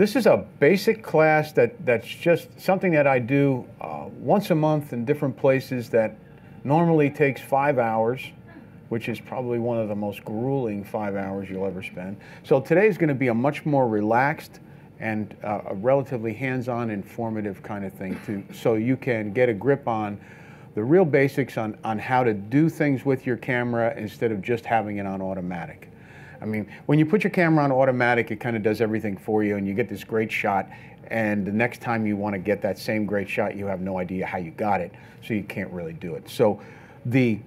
This is a basic class that, that's just something that I do uh, once a month in different places that normally takes five hours, which is probably one of the most grueling five hours you'll ever spend. So today is going to be a much more relaxed and uh, a relatively hands-on informative kind of thing to, so you can get a grip on the real basics on, on how to do things with your camera instead of just having it on automatic. I mean, when you put your camera on automatic, it kind of does everything for you and you get this great shot. And the next time you want to get that same great shot, you have no idea how you got it, so you can't really do it. So the,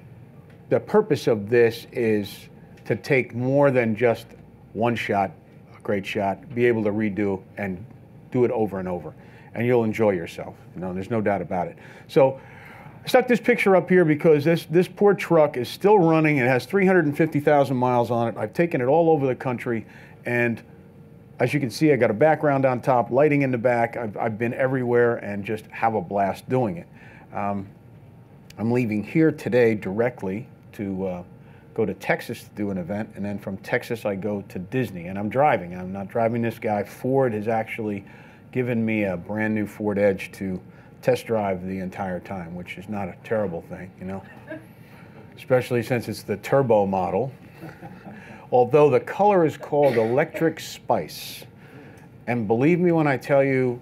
the purpose of this is to take more than just one shot, a great shot, be able to redo and do it over and over. And you'll enjoy yourself. You know, there's no doubt about it. So I stuck this picture up here because this, this poor truck is still running. It has 350,000 miles on it. I've taken it all over the country. And as you can see, I got a background on top, lighting in the back. I've, I've been everywhere and just have a blast doing it. Um, I'm leaving here today directly to uh, go to Texas to do an event. And then from Texas, I go to Disney. And I'm driving. I'm not driving this guy. Ford has actually given me a brand new Ford Edge to test drive the entire time, which is not a terrible thing, you know, especially since it's the turbo model. Although the color is called Electric Spice. And believe me when I tell you,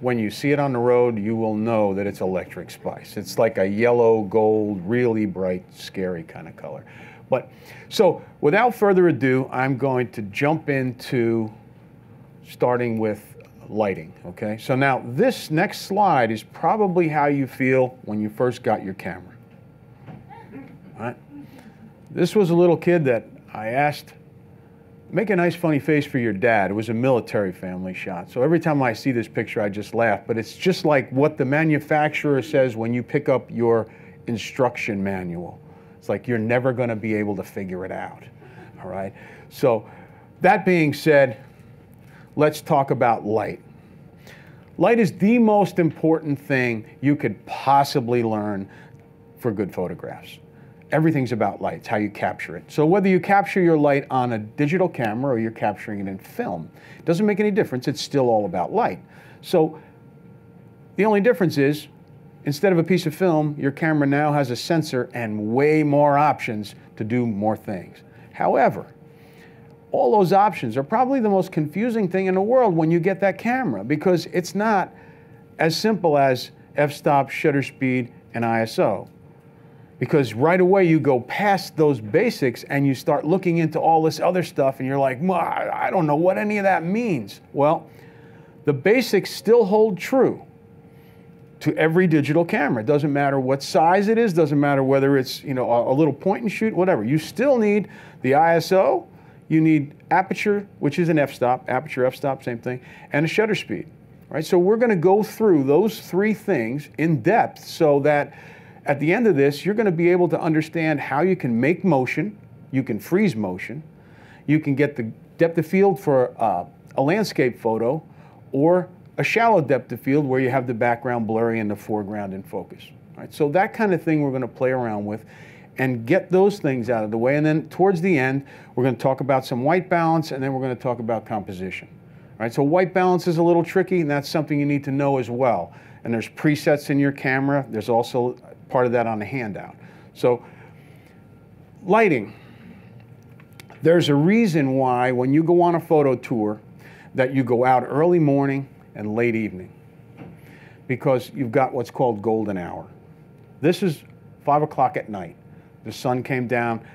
when you see it on the road, you will know that it's Electric Spice. It's like a yellow, gold, really bright, scary kind of color. But so without further ado, I'm going to jump into starting with lighting, okay? So now this next slide is probably how you feel when you first got your camera. All right? This was a little kid that I asked, make a nice funny face for your dad. It was a military family shot. So every time I see this picture, I just laugh. But it's just like what the manufacturer says when you pick up your instruction manual. It's like you're never going to be able to figure it out. All right? So that being said, let's talk about light. Light is the most important thing you could possibly learn for good photographs. Everything's about light, it's how you capture it. So whether you capture your light on a digital camera or you're capturing it in film, it doesn't make any difference, it's still all about light. So the only difference is, instead of a piece of film, your camera now has a sensor and way more options to do more things. However, all those options are probably the most confusing thing in the world when you get that camera because it's not as simple as f-stop, shutter speed, and ISO. Because right away you go past those basics and you start looking into all this other stuff and you're like, I don't know what any of that means. Well, the basics still hold true to every digital camera. It doesn't matter what size it is, doesn't matter whether it's you know a, a little point and shoot, whatever. You still need the ISO, you need aperture, which is an f-stop, aperture, f-stop, same thing, and a shutter speed. Right? So we're going to go through those three things in depth so that at the end of this, you're going to be able to understand how you can make motion, you can freeze motion, you can get the depth of field for uh, a landscape photo, or a shallow depth of field where you have the background blurry and the foreground in focus. Right? So that kind of thing we're going to play around with and get those things out of the way. And then towards the end, we're going to talk about some white balance and then we're going to talk about composition. All right, so white balance is a little tricky and that's something you need to know as well. And there's presets in your camera. There's also part of that on the handout. So lighting. There's a reason why when you go on a photo tour that you go out early morning and late evening because you've got what's called golden hour. This is five o'clock at night. The sun came down.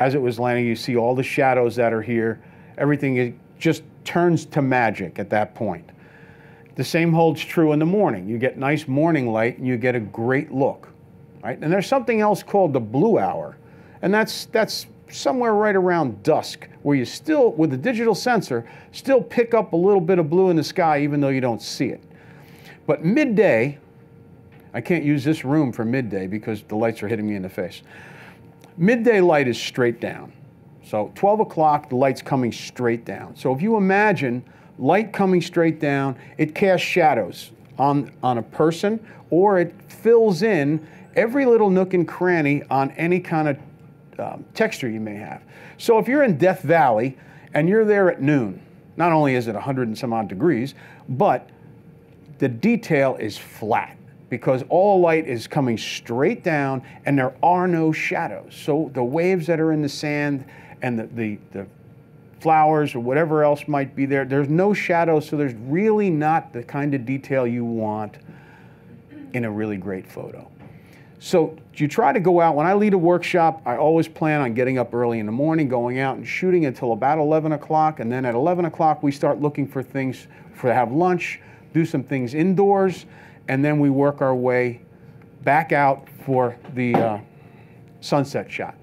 As it was landing, you see all the shadows that are here. Everything just turns to magic at that point. The same holds true in the morning. You get nice morning light and you get a great look. Right? And there's something else called the blue hour. And that's, that's somewhere right around dusk, where you still, with the digital sensor, still pick up a little bit of blue in the sky even though you don't see it. But midday, I can't use this room for midday because the lights are hitting me in the face. Midday light is straight down. So 12 o'clock, the light's coming straight down. So if you imagine light coming straight down, it casts shadows on, on a person or it fills in every little nook and cranny on any kind of um, texture you may have. So if you're in Death Valley and you're there at noon, Not only is it 100 and some odd degrees, but the detail is flat because all light is coming straight down and there are no shadows. So the waves that are in the sand and the, the, the flowers or whatever else might be there, there's no shadows, so there's really not the kind of detail you want in a really great photo. So you try to go out. When I lead a workshop, I always plan on getting up early in the morning, going out and shooting until about 11 o'clock. And then at 11 o'clock, we start looking for things for have lunch, do some things indoors, and then we work our way back out for the uh, sunset shot.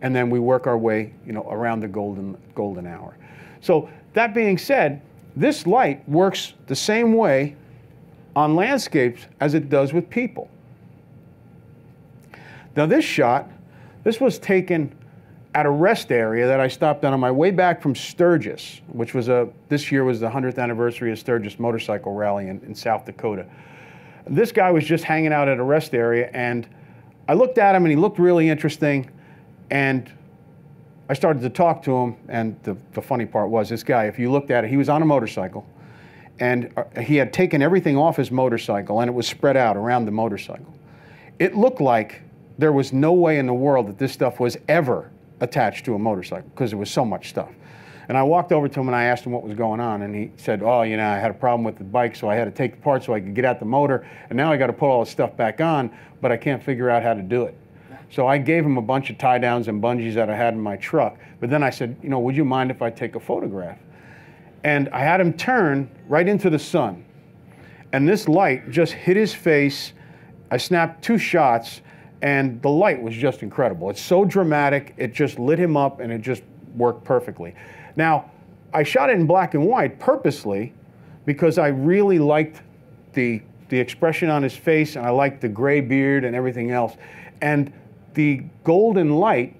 And then we work our way, you know, around the golden, golden hour. So that being said, this light works the same way on landscapes as it does with people. Now this shot, this was taken at a rest area that I stopped at on my way back from Sturgis, which was a, this year was the 100th anniversary of Sturgis Motorcycle Rally in, in South Dakota. This guy was just hanging out at a rest area and I looked at him and he looked really interesting and I started to talk to him and the, the funny part was this guy, if you looked at it, he was on a motorcycle and uh, he had taken everything off his motorcycle and it was spread out around the motorcycle. It looked like there was no way in the world that this stuff was ever attached to a motorcycle because there was so much stuff. And I walked over to him and I asked him what was going on. And he said, Oh, you know, I had a problem with the bike, so I had to take the part so I could get out the motor. And now I got to put all the stuff back on, but I can't figure out how to do it. So I gave him a bunch of tie downs and bungees that I had in my truck. But then I said, You know, would you mind if I take a photograph? And I had him turn right into the sun. And this light just hit his face. I snapped two shots and the light was just incredible. It's so dramatic, it just lit him up and it just worked perfectly. Now, I shot it in black and white purposely because I really liked the, the expression on his face and I liked the gray beard and everything else. And the golden light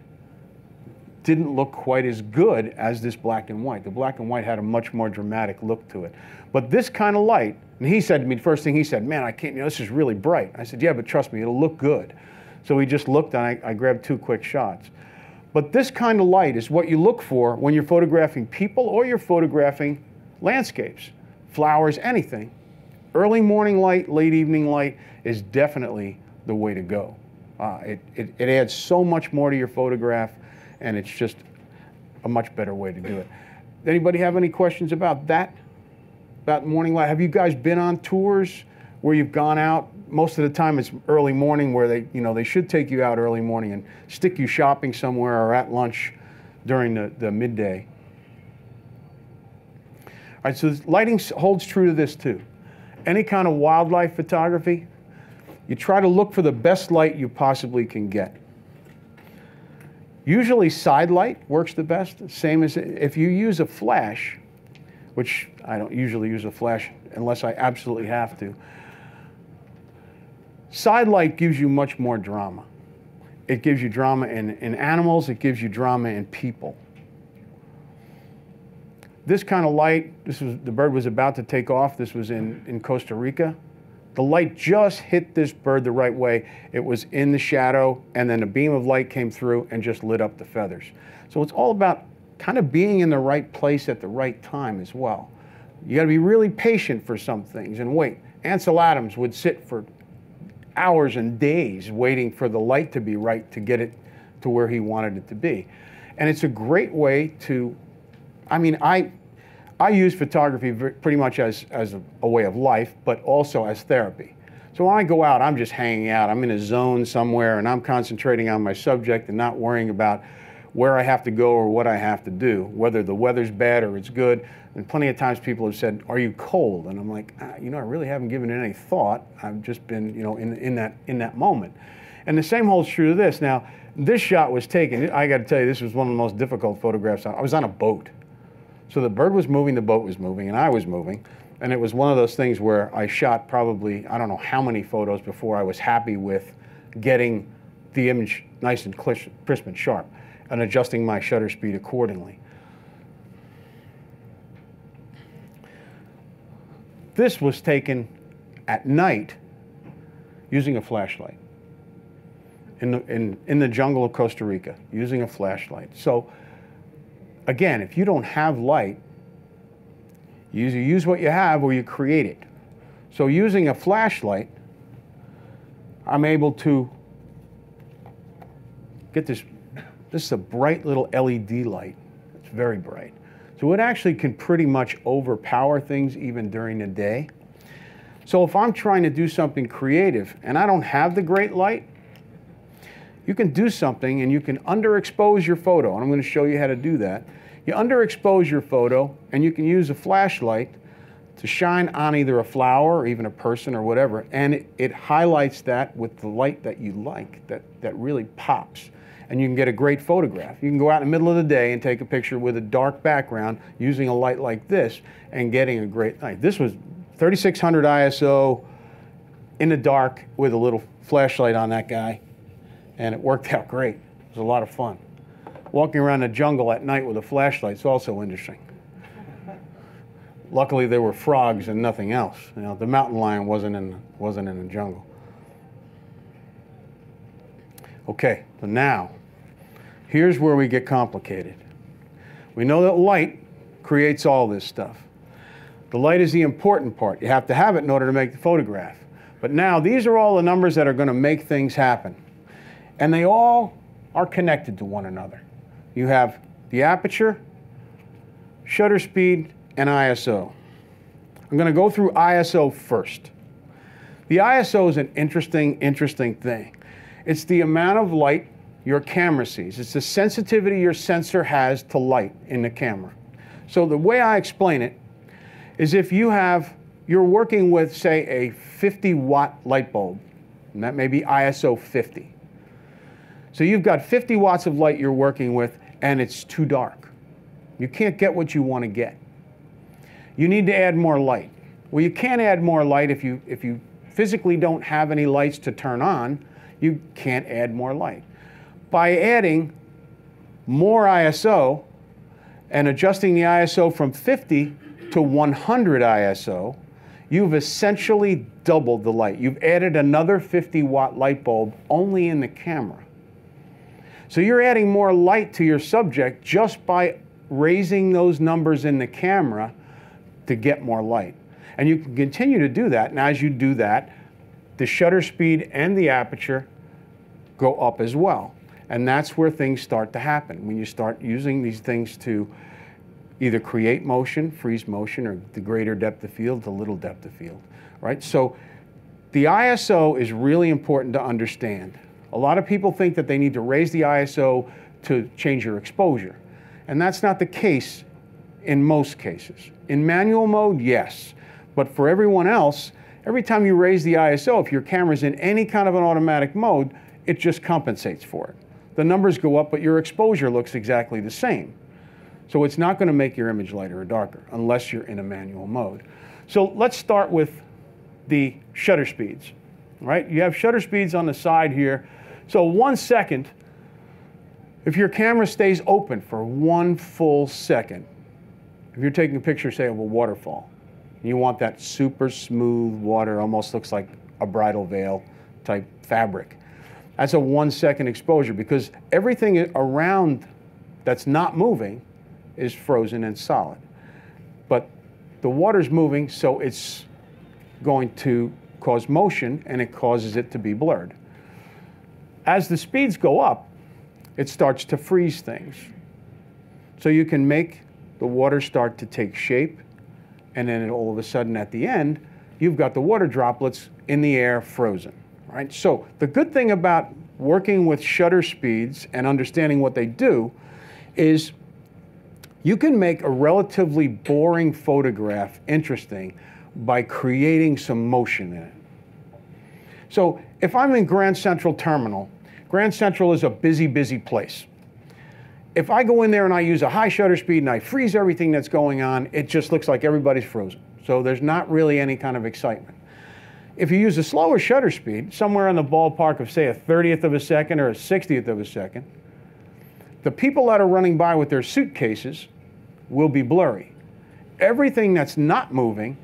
didn't look quite as good as this black and white. The black and white had a much more dramatic look to it. But this kind of light, and he said to me, the first thing he said, man, I can't, you know, this is really bright. I said, yeah, but trust me, it'll look good. So we just looked and I, I grabbed two quick shots. But this kind of light is what you look for when you're photographing people or you're photographing landscapes, flowers, anything. Early morning light, late evening light is definitely the way to go. Uh, it, it, it adds so much more to your photograph and it's just a much better way to do it. Anybody have any questions about that? About morning light? Have you guys been on tours where you've gone out. Most of the time it's early morning where they, you know, they should take you out early morning and stick you shopping somewhere or at lunch during the, the midday. All right, so lighting holds true to this too. Any kind of wildlife photography, you try to look for the best light you possibly can get. Usually side light works the best, same as if you use a flash, which I don't usually use a flash unless I absolutely have to. Side light gives you much more drama. It gives you drama in, in animals, it gives you drama in people. This kind of light, this was the bird was about to take off. This was in, in Costa Rica. The light just hit this bird the right way. It was in the shadow, and then a beam of light came through and just lit up the feathers. So it's all about kind of being in the right place at the right time as well. You got to be really patient for some things and wait. Ansel Adams would sit for hours and days waiting for the light to be right to get it to where he wanted it to be. And it's a great way to, I mean, I, I use photography pretty much as, as a, a way of life, but also as therapy. So when I go out, I'm just hanging out. I'm in a zone somewhere and I'm concentrating on my subject and not worrying about where I have to go or what I have to do, whether the weather's bad or it's good. And plenty of times people have said, "Are you cold?" And I'm like, ah, you know, I really haven't given it any thought. I've just been, you know, in in that in that moment. And the same holds true to this. Now, this shot was taken. I got to tell you, this was one of the most difficult photographs. I was on a boat, so the bird was moving, the boat was moving, and I was moving. And it was one of those things where I shot probably I don't know how many photos before I was happy with getting the image nice and crisp and sharp and adjusting my shutter speed accordingly. This was taken at night using a flashlight in the, in, in the jungle of Costa Rica using a flashlight. So again, if you don't have light, You use what you have or you create it. So using a flashlight, I'm able to get this. This is a bright little LED light. It's very bright. So it actually can pretty much overpower things even during the day. So if I'm trying to do something creative and I don't have the great light, you can do something and you can underexpose your photo. And I'm going to show you how to do that. You underexpose your photo and you can use a flashlight to shine on either a flower or even a person or whatever. And it, it highlights that with the light that you like, that, that really pops and you can get a great photograph. You can go out in the middle of the day and take a picture with a dark background using a light like this and getting a great light. This was 3600 ISO in the dark with a little flashlight on that guy, and it worked out great. It was a lot of fun. Walking around the jungle at night with a flashlight is also interesting. Luckily, there were frogs and nothing else. You know, the mountain lion wasn't in, wasn't in the jungle. Okay, so now Here's where we get complicated. We know that light creates all this stuff. The light is the important part. You have to have it in order to make the photograph. But now these are all the numbers that are going to make things happen. And they all are connected to one another. You have the aperture, shutter speed, and ISO. I'm going to go through ISO first. The ISO is an interesting, interesting thing. It's the amount of light your camera sees. It's the sensitivity your sensor has to light in the camera. So the way I explain it is if you have, you're working with, say, a 50 watt light bulb, and that may be ISO 50. So you've got 50 watts of light you're working with, and it's too dark. You can't get what you want to get. You need to add more light. Well, you can't add more light if you, if you physically don't have any lights to turn on, you can't add more light by adding more ISO and adjusting the ISO from 50 to 100 ISO, you've essentially doubled the light. You've added another 50 watt light bulb only in the camera. So you're adding more light to your subject just by raising those numbers in the camera to get more light. And you can continue to do that. And as you do that, the shutter speed and the aperture go up as well. And that's where things start to happen. When you start using these things to either create motion, freeze motion, or the greater depth of field, the little depth of field, right? So the ISO is really important to understand. A lot of people think that they need to raise the ISO to change your exposure. And that's not the case in most cases. In manual mode, yes. But for everyone else, every time you raise the ISO, if your camera's in any kind of an automatic mode, it just compensates for it the numbers go up, but your exposure looks exactly the same. So it's not going to make your image lighter or darker unless you're in a manual mode. So let's start with the shutter speeds, right? You have shutter speeds on the side here. So one second, if your camera stays open for one full second, if you're taking a picture, say, of a waterfall, and you want that super smooth water, almost looks like a bridal veil type fabric. That's a one second exposure because everything around that's not moving is frozen and solid. But the water's moving, so it's going to cause motion and it causes it to be blurred. As the speeds go up, it starts to freeze things. So you can make the water start to take shape, and then all of a sudden at the end, you've got the water droplets in the air frozen right? So the good thing about working with shutter speeds and understanding what they do is you can make a relatively boring photograph interesting by creating some motion in it. So if I'm in Grand Central Terminal, Grand Central is a busy, busy place. If I go in there and I use a high shutter speed and I freeze everything that's going on, it just looks like everybody's frozen. So there's not really any kind of excitement. If you use a slower shutter speed, somewhere in the ballpark of, say, a 30th of a second or a 60th of a second, the people that are running by with their suitcases will be blurry. Everything that's not moving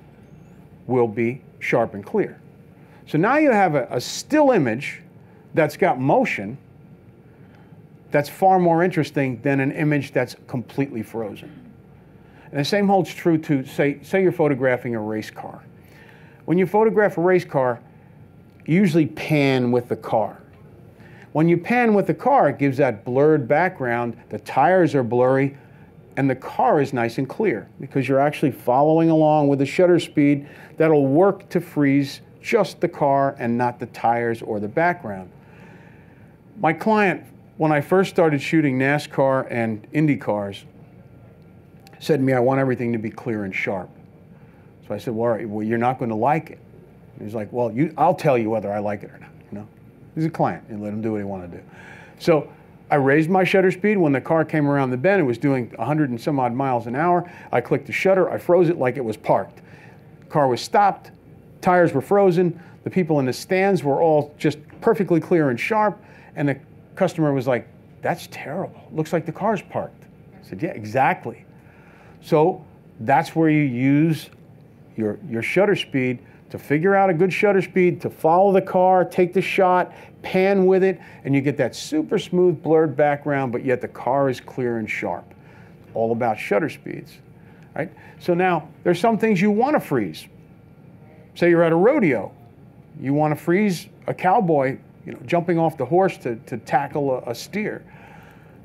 will be sharp and clear. So now you have a, a still image that's got motion that's far more interesting than an image that's completely frozen. And the same holds true to, say, say you're photographing a race car. When you photograph a race car, you usually pan with the car. When you pan with the car, it gives that blurred background. The tires are blurry, and the car is nice and clear because you're actually following along with the shutter speed that'll work to freeze just the car and not the tires or the background. My client, when I first started shooting NASCAR and Indy cars, said to me, I want everything to be clear and sharp. So I said, well, well you're not going to like it. And he's like, well, you, I'll tell you whether I like it or not. You know, he's a client and let him do what he want to do. So I raised my shutter speed. When the car came around the bend, it was doing 100 and some odd miles an hour. I clicked the shutter. I froze it like it was parked. Car was stopped. Tires were frozen. The people in the stands were all just perfectly clear and sharp. And the customer was like, that's terrible. Looks like the car's parked. I said, yeah, exactly. So that's where you use your, your shutter speed to figure out a good shutter speed, to follow the car, take the shot, pan with it, and you get that super smooth blurred background, but yet the car is clear and sharp. All about shutter speeds, right? So now there's some things you want to freeze. Say you're at a rodeo, you want to freeze a cowboy, you know, jumping off the horse to, to tackle a, a steer.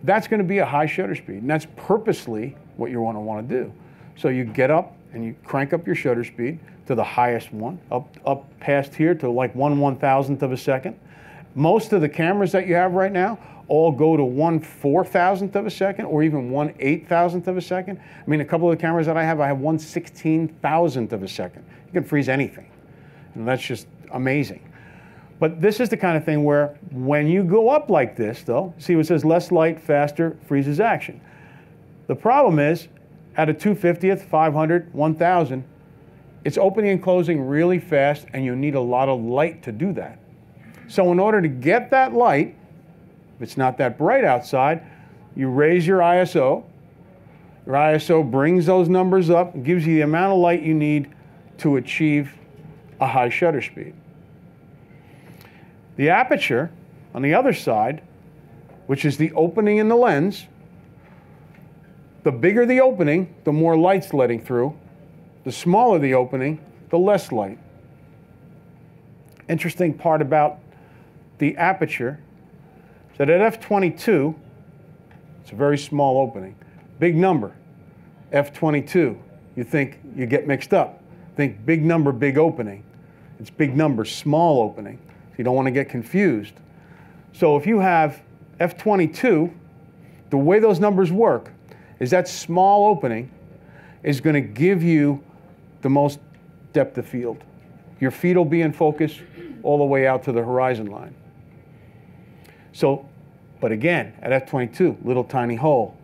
That's going to be a high shutter speed, and that's purposely what you want to want to do. So you get up and you crank up your shutter speed to the highest one, up, up past here to like one one thousandth of a second. Most of the cameras that you have right now all go to one four thousandth of a second or even one eight thousandth of a second. I mean, a couple of the cameras that I have, I have one sixteen thousandth of a second. You can freeze anything. And that's just amazing. But this is the kind of thing where when you go up like this, though, see what says less light, faster, freezes action. The problem is, at a 250th, 500, 1000, it's opening and closing really fast, and you need a lot of light to do that. So, in order to get that light, if it's not that bright outside, you raise your ISO. Your ISO brings those numbers up gives you the amount of light you need to achieve a high shutter speed. The aperture on the other side, which is the opening in the lens, the bigger the opening, the more light's letting through, the smaller the opening, the less light. Interesting part about the aperture is that at f22, it's a very small opening. Big number, f22. You think you get mixed up. Think big number, big opening. It's big number, small opening. You don't want to get confused. So if you have f22, the way those numbers work is that small opening is going to give you the most depth of field. Your feet will be in focus all the way out to the horizon line. So, but again, at f22, little tiny hole,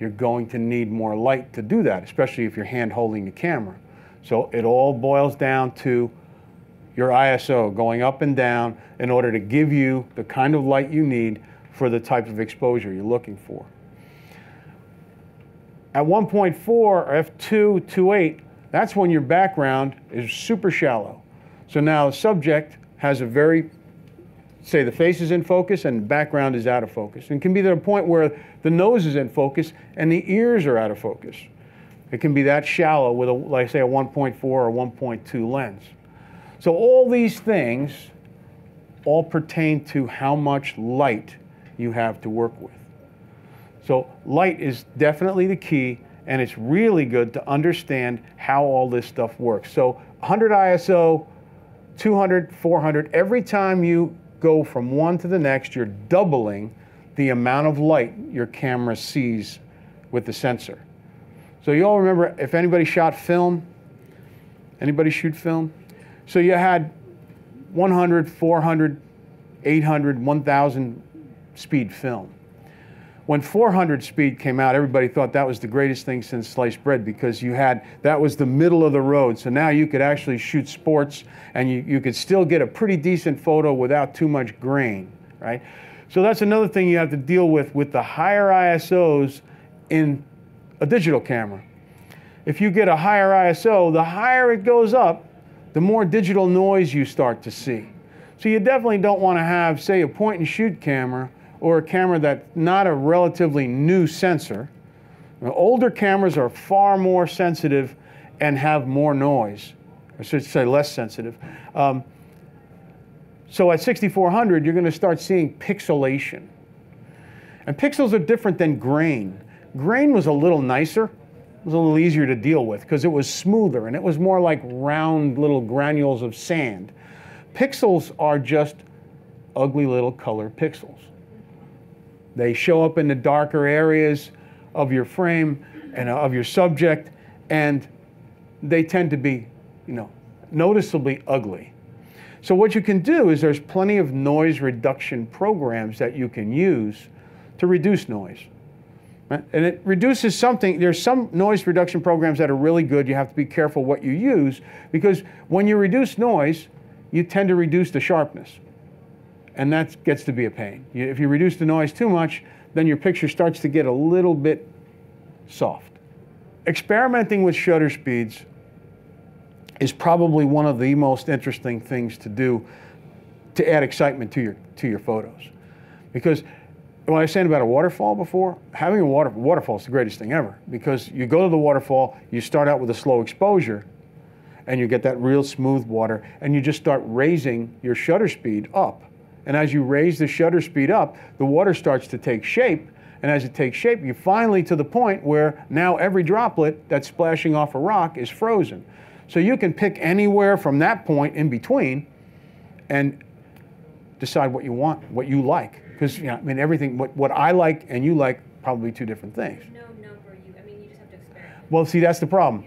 you're going to need more light to do that, especially if you're hand holding the camera. So it all boils down to your ISO going up and down in order to give you the kind of light you need for the type of exposure you're looking for. At 1.4 or f2, 2.8, that's when your background is super shallow. So now the subject has a very, say the face is in focus and background is out of focus. And it can be to the point where the nose is in focus and the ears are out of focus. It can be that shallow with, a, like say, a 1.4 or 1.2 lens. So all these things all pertain to how much light you have to work with. So light is definitely the key and it's really good to understand how all this stuff works. So 100 ISO, 200, 400, every time you go from one to the next, you're doubling the amount of light your camera sees with the sensor. So you all remember if anybody shot film, anybody shoot film? So you had 100, 400, 800, 1000 speed film when 400 speed came out, everybody thought that was the greatest thing since sliced bread because you had that was the middle of the road. So now you could actually shoot sports and you, you could still get a pretty decent photo without too much grain, right? So that's another thing you have to deal with with the higher ISOs in a digital camera. If you get a higher ISO, the higher it goes up, the more digital noise you start to see. So you definitely don't want to have, say, a point and shoot camera or a camera that's not a relatively new sensor, older cameras are far more sensitive and have more noise. I should say less sensitive. Um, so at 6400, you're going to start seeing pixelation. And pixels are different than grain. Grain was a little nicer, it was a little easier to deal with because it was smoother and it was more like round little granules of sand. Pixels are just ugly little color pixels. They show up in the darker areas of your frame and uh, of your subject, and they tend to be, you know, noticeably ugly. So what you can do is there's plenty of noise reduction programs that you can use to reduce noise. And it reduces something. There's some noise reduction programs that are really good. You have to be careful what you use because when you reduce noise, you tend to reduce the sharpness. And that gets to be a pain. If you reduce the noise too much, then your picture starts to get a little bit soft. Experimenting with shutter speeds is probably one of the most interesting things to do to add excitement to your, to your photos. Because when I was saying about a waterfall before, having a water, waterfall is the greatest thing ever because you go to the waterfall, you start out with a slow exposure, and you get that real smooth water, and you just start raising your shutter speed up. And as you raise the shutter speed up, the water starts to take shape, and as it takes shape, you finally to the point where now every droplet that's splashing off a rock is frozen. So you can pick anywhere from that point in between and decide what you want, what you like. Because you know, I mean, everything. What, what I like and you like probably two different things. No number. You. I mean, you just have to experiment. Well, see, that's the problem.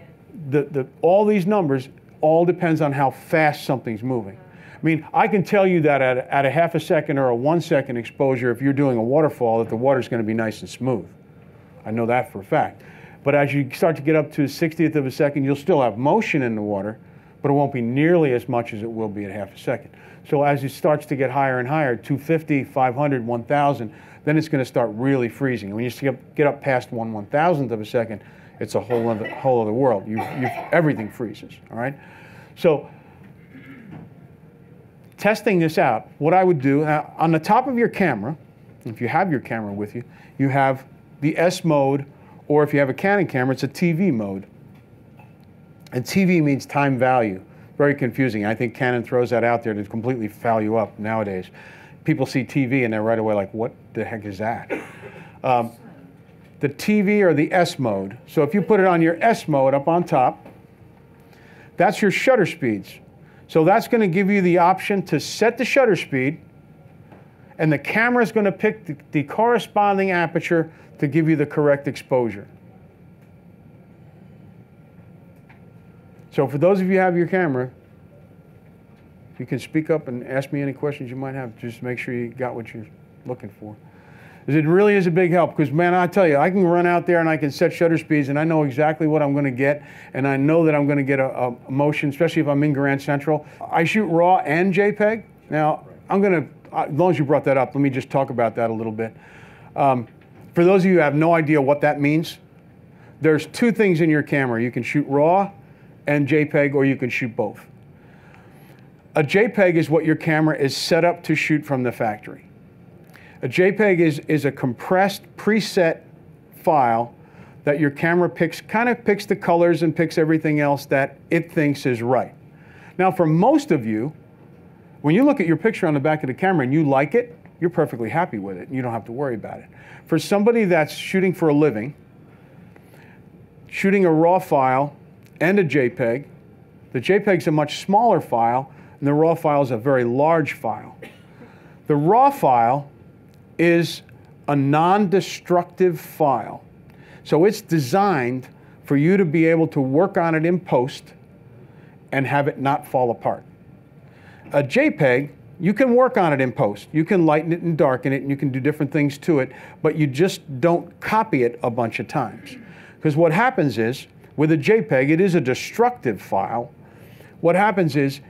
The, the, all these numbers all depends on how fast something's moving. I mean, I can tell you that at, at a half a second or a one second exposure, if you're doing a waterfall, that the water's going to be nice and smooth. I know that for a fact. But as you start to get up to a 60th of a second, you'll still have motion in the water, but it won't be nearly as much as it will be at half a second. So as it starts to get higher and higher, 250, 500, 1000, then it's going to start really freezing. When you get up past one one thousandth of a second, it's a whole other, whole other world. You, everything freezes, all right? So testing this out, what I would do, uh, on the top of your camera, if you have your camera with you, you have the S mode, or if you have a Canon camera, it's a TV mode. And TV means time value very confusing. I think Canon throws that out there to completely foul you up nowadays. People see TV and they're right away like, what the heck is that? Um, the TV or the S mode. So if you put it on your S mode up on top, that's your shutter speeds. So that's going to give you the option to set the shutter speed, and the camera is going to pick the, the corresponding aperture to give you the correct exposure. So for those of you who have your camera, you can speak up and ask me any questions you might have. Just make sure you got what you're looking for. It really is a big help because, man, I tell you, I can run out there and I can set shutter speeds and I know exactly what I'm going to get. And I know that I'm going to get a, a motion, especially if I'm in Grand Central. I shoot RAW and JPEG. Now, I'm going to, as long as you brought that up, let me just talk about that a little bit. Um, for those of you who have no idea what that means, there's two things in your camera. You can shoot RAW and JPEG, or you can shoot both. A JPEG is what your camera is set up to shoot from the factory. A JPEG is, is a compressed preset file that your camera picks, kind of picks the colors and picks everything else that it thinks is right. Now, for most of you, when you look at your picture on the back of the camera and you like it, you're perfectly happy with it and you don't have to worry about it. For somebody that's shooting for a living, shooting a raw file and a JPEG. The JPEG is a much smaller file, and the RAW file is a very large file. The RAW file is a non-destructive file. So it's designed for you to be able to work on it in post and have it not fall apart. A JPEG, you can work on it in post. You can lighten it and darken it, and you can do different things to it, but you just don't copy it a bunch of times. Because what happens is, with a JPEG, it is a destructive file. What happens is,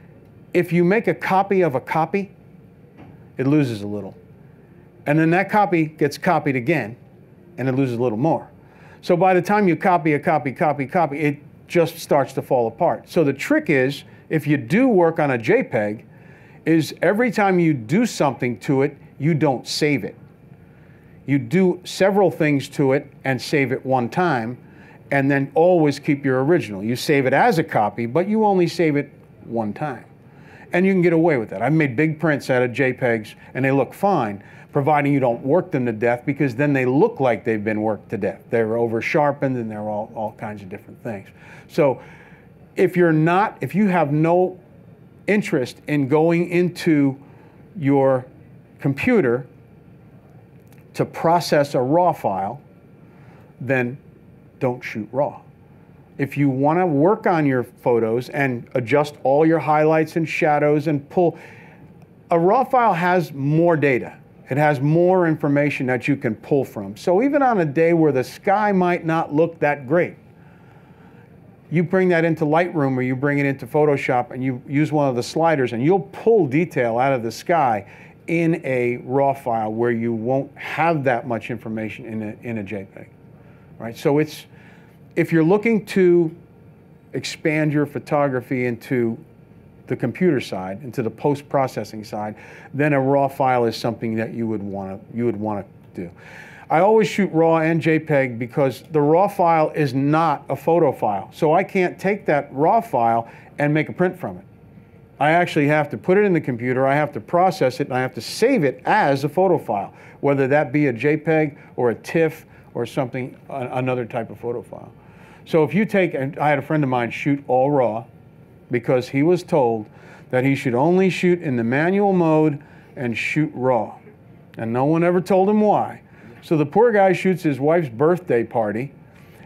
if you make a copy of a copy, it loses a little. And then that copy gets copied again, and it loses a little more. So by the time you copy a copy, copy, copy, it just starts to fall apart. So the trick is, if you do work on a JPEG, is every time you do something to it, you don't save it. You do several things to it and save it one time, and then always keep your original. You save it as a copy, but you only save it one time. And you can get away with that. I've made big prints out of JPEGs, and they look fine, providing you don't work them to death, because then they look like they've been worked to death. They're over sharpened, and they're all, all kinds of different things. So if you're not, if you have no interest in going into your computer to process a raw file, then don't shoot raw. If you want to work on your photos and adjust all your highlights and shadows and pull, a raw file has more data. It has more information that you can pull from. So even on a day where the sky might not look that great, you bring that into Lightroom or you bring it into Photoshop and you use one of the sliders and you'll pull detail out of the sky in a raw file where you won't have that much information in a, in a JPEG, right? So it's, if you're looking to expand your photography into the computer side, into the post-processing side, then a raw file is something that you would want to, you would want to do. I always shoot RAW and JPEG because the RAW file is not a photo file. So I can't take that RAW file and make a print from it. I actually have to put it in the computer, I have to process it, and I have to save it as a photo file, whether that be a JPEG or a TIFF or something, another type of photo file. So if you take, I had a friend of mine shoot all RAW because he was told that he should only shoot in the manual mode and shoot RAW. And no one ever told him why. So the poor guy shoots his wife's birthday party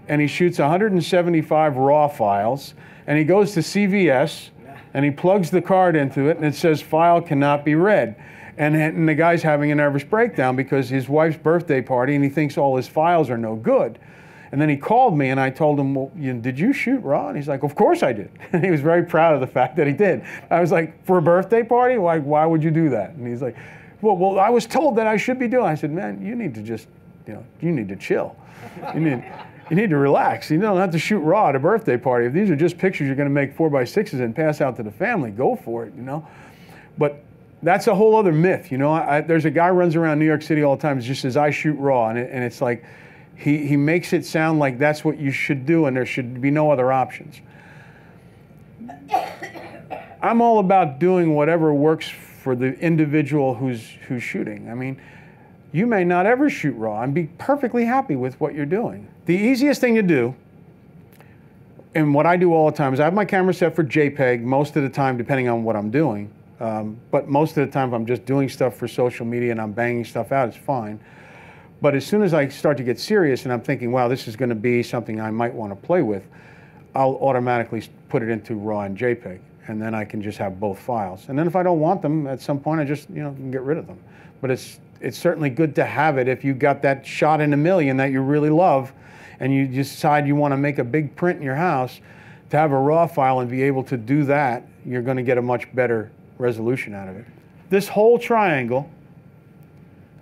and he shoots 175 raw files and he goes to CVS and he plugs the card into it and it says file cannot be read. And, and the guy's having a nervous breakdown because his wife's birthday party and he thinks all his files are no good. And then he called me and I told him, well, you, did you shoot raw? And he's like, of course I did. And he was very proud of the fact that he did. I was like, for a birthday party? Why, why would you do that? And he's like, well, well, I was told that I should be doing. I said, man, you need to just, you know, you need to chill. You need, you need to relax. You don't have to shoot raw at a birthday party. If these are just pictures you're going to make four by sixes and pass out to the family, go for it. You know, but that's a whole other myth. You know, I, there's a guy runs around New York City all the time. Just says I shoot raw, and, it, and it's like he he makes it sound like that's what you should do, and there should be no other options. I'm all about doing whatever works for the individual who's, who's shooting. I mean, you may not ever shoot raw and be perfectly happy with what you're doing. The easiest thing to do, and what I do all the time, is I have my camera set for JPEG most of the time, depending on what I'm doing. Um, but most of the time, if I'm just doing stuff for social media and I'm banging stuff out, it's fine. But as soon as I start to get serious and I'm thinking, wow, this is going to be something I might want to play with, I'll automatically put it into RAW and JPEG and then I can just have both files. And then if I don't want them, at some point I just you know can get rid of them. But it's it's certainly good to have it if you got that shot in a million that you really love, and you decide you want to make a big print in your house. To have a raw file and be able to do that, you're going to get a much better resolution out of it. This whole triangle,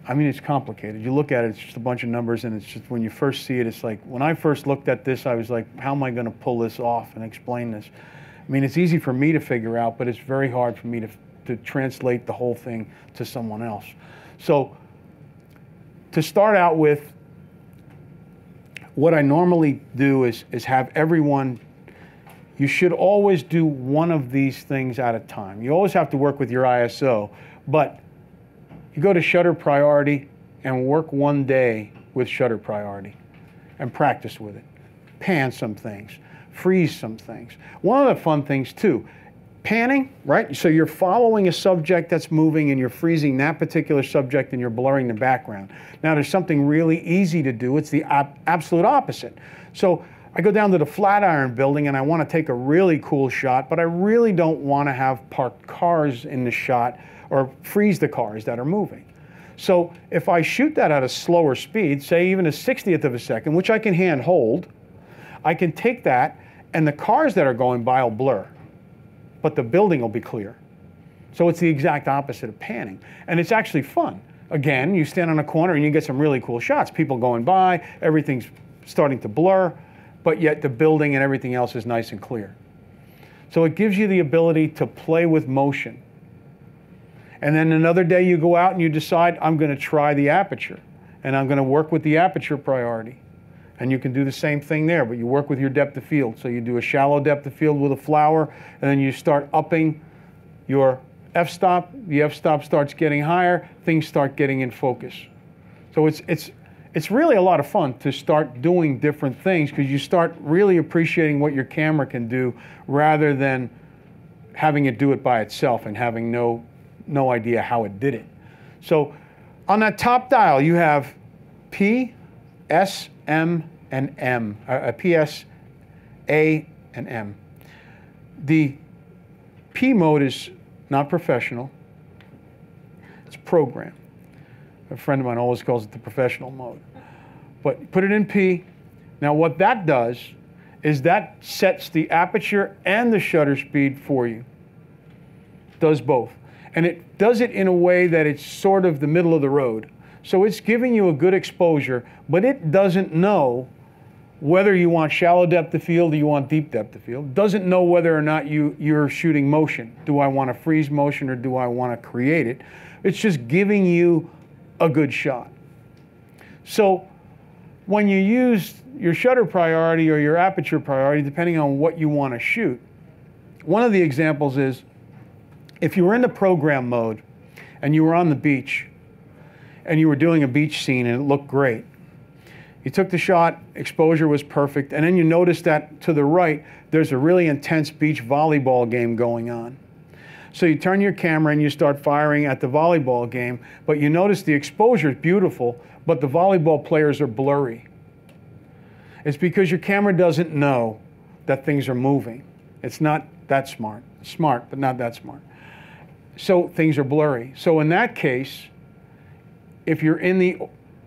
I mean, it's complicated. You look at it, it's just a bunch of numbers, and it's just when you first see it, it's like when I first looked at this, I was like, how am I going to pull this off and explain this? I mean, it's easy for me to figure out, but it's very hard for me to, to translate the whole thing to someone else. So, to start out with, what I normally do is, is have everyone, you should always do one of these things at a time. You always have to work with your ISO, but you go to shutter priority and work one day with shutter priority and practice with it. Pan some things freeze some things. One of the fun things too, panning, right? So you're following a subject that's moving and you're freezing that particular subject and you're blurring the background. Now there's something really easy to do. It's the absolute opposite. So I go down to the Flatiron building and I want to take a really cool shot, but I really don't want to have parked cars in the shot or freeze the cars that are moving. So if I shoot that at a slower speed, say even a 60th of a second, which I can hand hold, I can take that and the cars that are going by will blur, but the building will be clear. So it's the exact opposite of panning. And it's actually fun. Again, you stand on a corner and you get some really cool shots. People going by, everything's starting to blur, but yet the building and everything else is nice and clear. So it gives you the ability to play with motion. And then another day you go out and you decide, I'm going to try the aperture. and I'm going to work with the aperture priority. And you can do the same thing there, but you work with your depth of field. So you do a shallow depth of field with a flower, and then you start upping your f-stop. The f-stop starts getting higher, things start getting in focus. So it's, it's, it's really a lot of fun to start doing different things because you start really appreciating what your camera can do rather than having it do it by itself and having no, no idea how it did it. So on that top dial, you have P, S, M, and M, uh, PS, A, and M. The P mode is not professional, it's program. A friend of mine always calls it the professional mode. But put it in P. Now, what that does is that sets the aperture and the shutter speed for you. Does both. And it does it in a way that it's sort of the middle of the road. So it's giving you a good exposure, but it doesn't know whether you want shallow depth of field or you want deep depth of field. Doesn't know whether or not you, you're shooting motion. Do I want to freeze motion or do I want to create it? It's just giving you a good shot. So when you use your shutter priority or your aperture priority, depending on what you want to shoot, one of the examples is if you were in the program mode and you were on the beach and you were doing a beach scene and it looked great, you took the shot, exposure was perfect, and then you notice that to the right, there's a really intense beach volleyball game going on. So you turn your camera and you start firing at the volleyball game, but you notice the exposure is beautiful, but the volleyball players are blurry. It's because your camera doesn't know that things are moving. It's not that smart. smart, but not that smart. So things are blurry. So in that case, if you're in the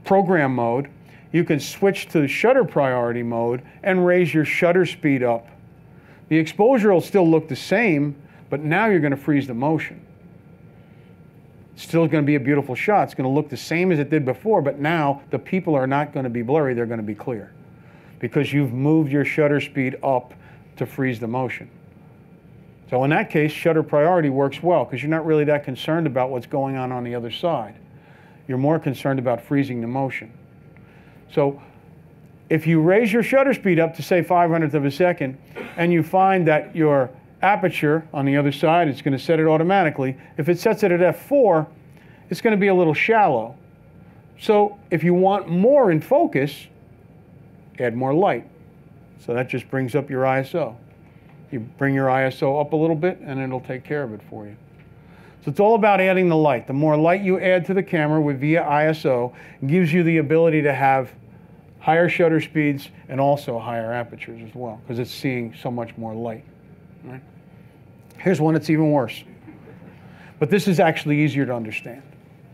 program mode, you can switch to the shutter priority mode and raise your shutter speed up. The exposure will still look the same, but now you're going to freeze the motion. It's still going to be a beautiful shot. It's going to look the same as it did before, but now the people are not going to be blurry, they're going to be clear because you've moved your shutter speed up to freeze the motion. So in that case, shutter priority works well because you're not really that concerned about what's going on on the other side. You're more concerned about freezing the motion. So if you raise your shutter speed up to say 500th of a second and you find that your aperture on the other side, it's going to set it automatically, if it sets it at f4, it's going to be a little shallow. So if you want more in focus, add more light. So that just brings up your ISO. You bring your ISO up a little bit and it'll take care of it for you. So it's all about adding the light. The more light you add to the camera with via ISO gives you the ability to have higher shutter speeds and also higher apertures as well because it's seeing so much more light. Right? Here's one that's even worse. But this is actually easier to understand.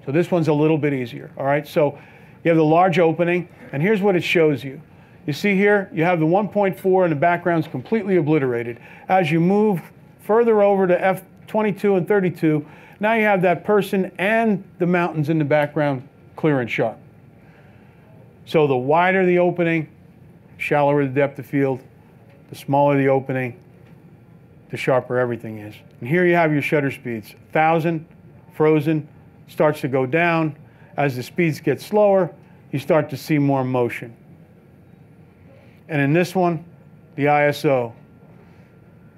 So this one's a little bit easier. All right, so you have the large opening, and here's what it shows you. You see here, you have the 1.4 and the background's completely obliterated. As you move further over to F22 and 32, now you have that person and the mountains in the background clear and sharp. So the wider the opening, shallower the depth of field, the smaller the opening, the sharper everything is. And here you have your shutter speeds. 1,000, frozen, starts to go down. As the speeds get slower, you start to see more motion. And in this one, the ISO.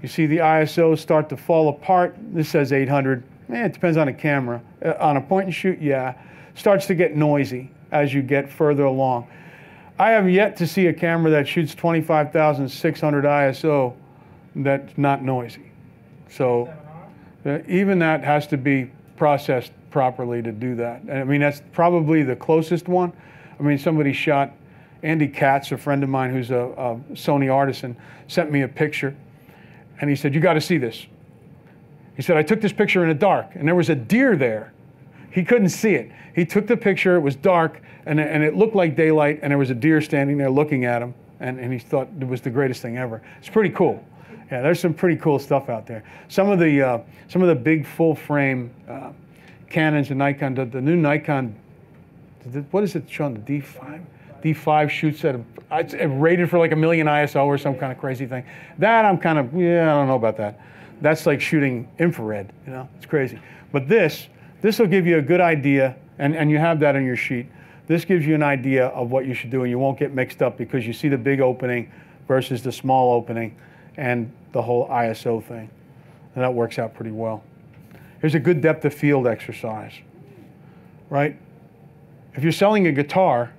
You see the ISO start to fall apart. This says 800. Eh, it depends on the camera. Uh, on a point and shoot, yeah. Starts to get noisy as you get further along. I have yet to see a camera that shoots 25,600 ISO that's not noisy. So uh, even that has to be processed properly to do that. And I mean, that's probably the closest one. I mean, somebody shot Andy Katz, a friend of mine who's a, a Sony artisan, sent me a picture. And he said, You got to see this. He said, I took this picture in the dark, and there was a deer there. He couldn't see it. He took the picture, it was dark, and, and it looked like daylight, and there was a deer standing there looking at him, and, and he thought it was the greatest thing ever. It's pretty cool. Yeah, there's some pretty cool stuff out there. Some of the, uh, some of the big full frame uh, Canons and Nikon, the, the new Nikon, what is it, Sean, the D5? D5 shoots at a, it's rated for like a million ISO or some kind of crazy thing. That I'm kind of, yeah, I don't know about that. That's like shooting infrared, you know, it's crazy. But this, this will give you a good idea, and, and you have that on your sheet. this gives you an idea of what you should do and you won't get mixed up because you see the big opening versus the small opening and the whole ISO thing. And that works out pretty well. Here's a good depth of field exercise, right? If you're selling a guitar,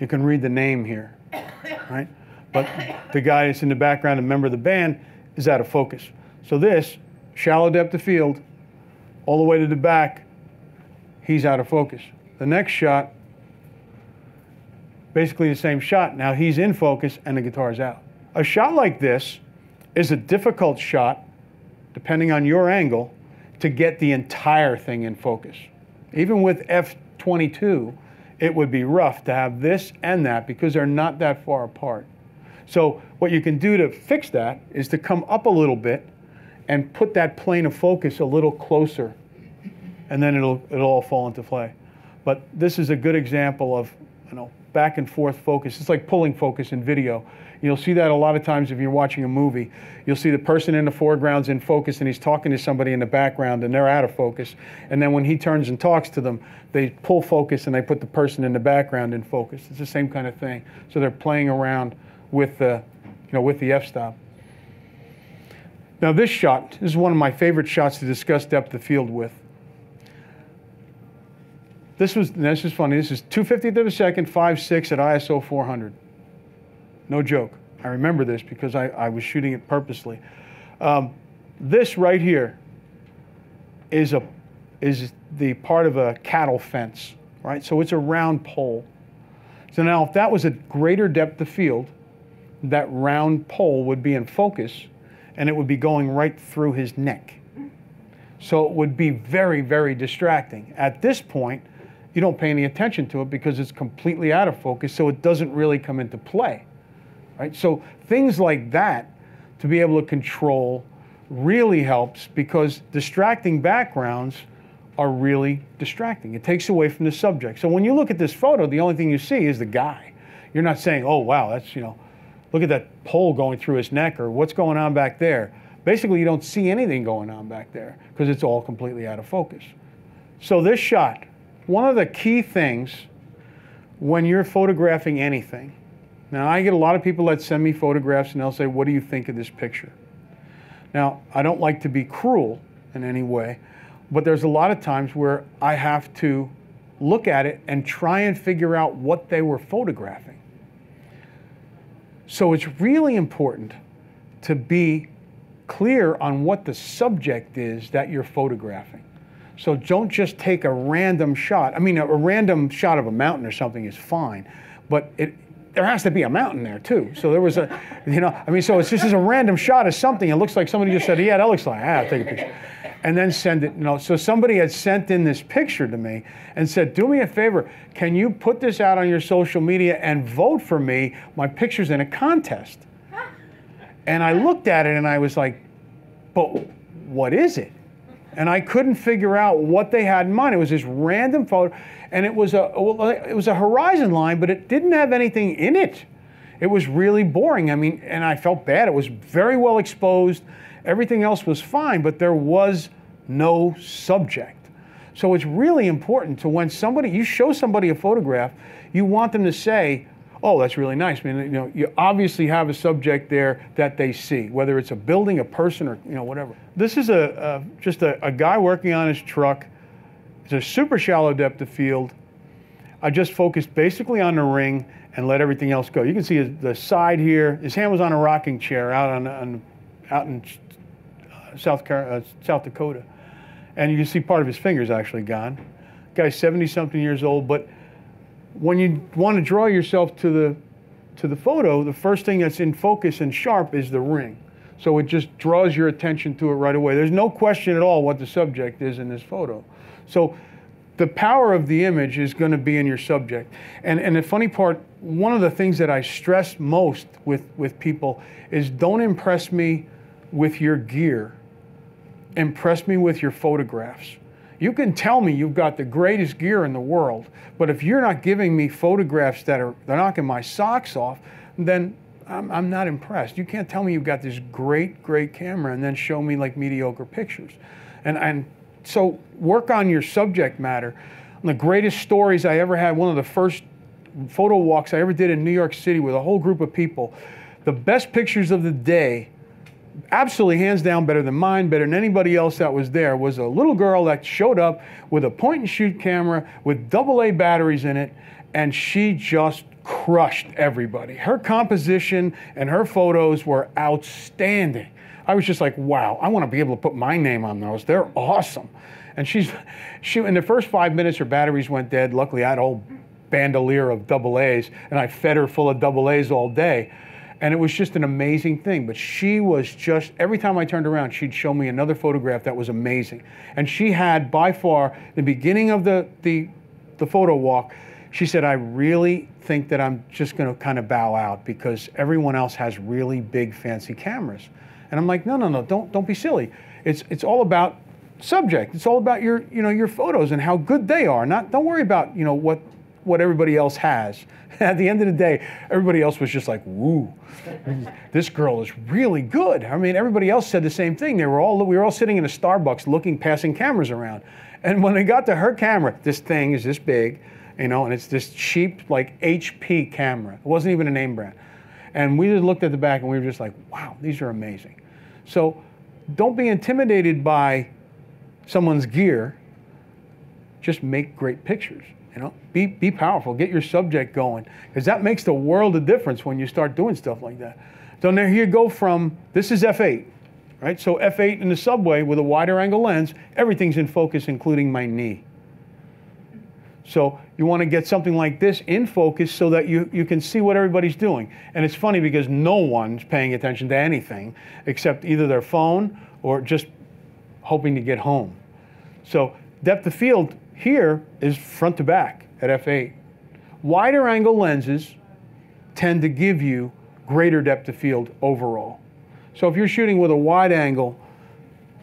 you can read the name here, right? But the guy that's in the background, a member of the band, is out of focus. So this, shallow depth of field, all the way to the back, he's out of focus. The next shot, basically the same shot. Now he's in focus and the guitar's out. A shot like this is a difficult shot, depending on your angle, to get the entire thing in focus. Even with f22, it would be rough to have this and that because they're not that far apart. So what you can do to fix that is to come up a little bit and put that plane of focus a little closer and then it'll, it'll all fall into play. But this is a good example of you know, back and forth focus. It's like pulling focus in video. You'll see that a lot of times if you're watching a movie. You'll see the person in the foreground's in focus and he's talking to somebody in the background and they're out of focus. And then when he turns and talks to them, they pull focus and they put the person in the background in focus. It's the same kind of thing. So they're playing around with the, you know, with the f-stop. Now this shot, this is one of my favorite shots to discuss depth of field with. This was, this is funny, this is 250th of a second, 5.6 at ISO 400. No joke. I remember this because I, I was shooting it purposely. Um, this right here is, a, is the part of a cattle fence, right? So it's a round pole. So now if that was a greater depth of field, that round pole would be in focus and it would be going right through his neck. So it would be very, very distracting. At this point, you don't pay any attention to it because it's completely out of focus, so it doesn't really come into play. Right? So things like that to be able to control really helps because distracting backgrounds are really distracting. It takes away from the subject. So when you look at this photo, the only thing you see is the guy. You're not saying, oh wow, that's, you know, look at that pole going through his neck or what's going on back there. Basically, you don't see anything going on back there because it's all completely out of focus. So this shot, one of the key things when you're photographing anything, now I get a lot of people that send me photographs and they'll say, what do you think of this picture? Now, I don't like to be cruel in any way, but there's a lot of times where I have to look at it and try and figure out what they were photographing. So it's really important to be clear on what the subject is that you're photographing. So don't just take a random shot. I mean, a, a, random shot of a mountain or something is fine, but it, there has to be a mountain there too. So there was a, you know, I mean, so it's just as a random shot of something. It looks like somebody just said, yeah, that looks like, ah, I'll take a picture. And then send it, you know. So somebody had sent in this picture to me and said, do me a favor, can you put this out on your social media and vote for me? My picture's in a contest. And I looked at it and I was like, but what is it? And I couldn't figure out what they had in mind. It was this random photo, and it was a it was a horizon line, but it didn't have anything in it. It was really boring. I mean, and I felt bad. It was very well exposed. Everything else was fine, but there was no subject. So it's really important to when somebody you show somebody a photograph, you want them to say, oh, that's really nice. I mean, you know, you obviously have a subject there that they see, whether it's a building, a person, or you know, whatever. This is a, a just a, a, guy working on his truck. It's a super shallow depth of field. I just focused basically on the ring and let everything else go. You can see the side here. His hand was on a rocking chair out on, on out in uh, South uh, South Dakota, and you can see part of his fingers actually gone. Guy's 70 something years old, but when you want to draw yourself to the to the photo, the first thing that's in focus and sharp is the ring. So it just draws your attention to it right away. There's no question at all what the subject is in this photo. So the power of the image is going to be in your subject. And, and the funny part, one of the things that I stress most with, with people is don't impress me with your gear. Impress me with your photographs. You can tell me you've got the greatest gear in the world, but if you're not giving me photographs that are they're knocking my socks off, then I'm, I'm not impressed. You can't tell me you've got this great, great camera and then show me like mediocre pictures. And, and so work on your subject matter. the greatest stories I ever had. One of the first photo walks I ever did in New York City with a whole group of people. The best pictures of the day, absolutely hands down better than mine, better than anybody else that was there, was a little girl that showed up with a point and shoot camera with double A batteries in it, and she just crushed everybody. Her composition and her photos were outstanding. I was just like, wow, I want to be able to put my name on those. They're awesome. And she's, she, in the first five minutes, her batteries went dead. Luckily, I had a whole bandolier of double A's, and I fed her full of double A's all day. And it was just an amazing thing. But she was just, every time I turned around, she'd show me another photograph that was amazing. And she had, by far, the beginning of the, the, the photo walk, she said, I really think that I'm just going to kind of bow out because everyone else has really big, fancy cameras. And I'm like, no, no, no, don't, don't be silly. It's, it's all about subject. It's all about your, you know, your photos and how good they are. Not, don't worry about, you know, what, what everybody else has. At the end of the day, everybody else was just like, woo, this girl is really good. I mean, everybody else said the same thing. They were all, we were all sitting in a Starbucks looking, passing cameras around. And when they got to her camera, this thing is this big, you know, and it's this cheap, like HP camera. It wasn't even a name brand. And we just looked at the back and we were just like, wow, these are amazing. So don't be intimidated by someone's gear. Just make great pictures. You know, be, be powerful. Get your subject going because that makes the world a difference when you start doing stuff like that. So now here you go from this is f8, right? So f8 in the subway with a wider angle lens, everything's in focus, including my knee. So you want to get something like this in focus so that you, you can see what everybody's doing. And it's funny because no one's paying attention to anything except either their phone or just hoping to get home. So depth of field here is front to back at f8. Wider angle lenses tend to give you greater depth of field overall. So if you're shooting with a wide angle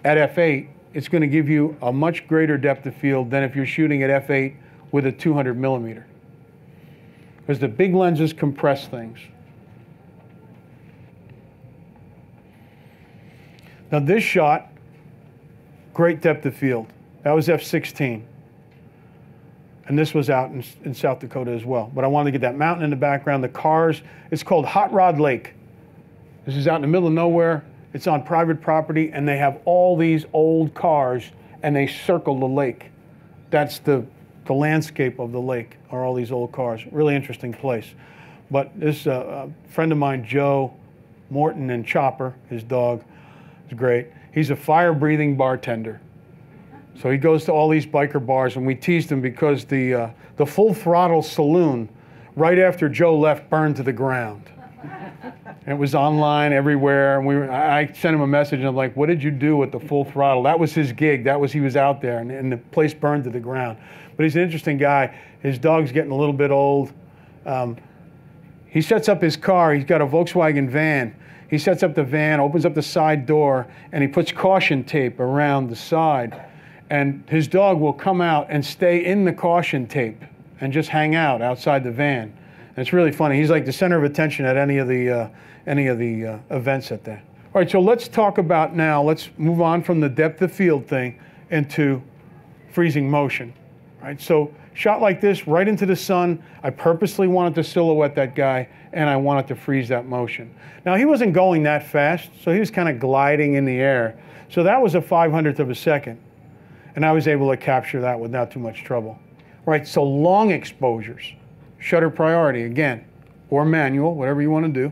at f8, it's going to give you a much greater depth of field than if you're shooting at f8 with a 200 millimeter. Because the big lenses compress things. Now this shot, great depth of field. That was F16. And this was out in, in, South Dakota as well. But I wanted to get that mountain in the background, the cars. It's called Hot Rod Lake. This is out in the middle of nowhere. It's on private property, and they have all these old cars, and they circle the lake. That's the the landscape of the lake are all these old cars. Really interesting place. But this uh, friend of mine, Joe Morton and Chopper, his dog, is great. He's a fire breathing bartender. So he goes to all these biker bars, and we teased him because the, uh, the full throttle saloon, right after Joe left, burned to the ground. And it was online everywhere. And we were, I sent him a message, and I'm like, "What did you do with the full throttle?" That was his gig. That was he was out there, and, and the place burned to the ground. But he's an interesting guy. His dog's getting a little bit old. Um, he sets up his car. He's got a Volkswagen van. He sets up the van, opens up the side door, and he puts caution tape around the side. And his dog will come out and stay in the caution tape and just hang out outside the van. And it's really funny. He's like the center of attention at any of the uh, any of the uh, events at that. All right, so let's talk about now. Let's move on from the depth of field thing into freezing motion. Right, so shot like this right into the sun. I purposely wanted to silhouette that guy and I wanted to freeze that motion. Now he wasn't going that fast, so he was kind of gliding in the air. So that was a 500th of a second. And I was able to capture that without too much trouble. Right, so long exposures, shutter priority again, or manual, whatever you want to do.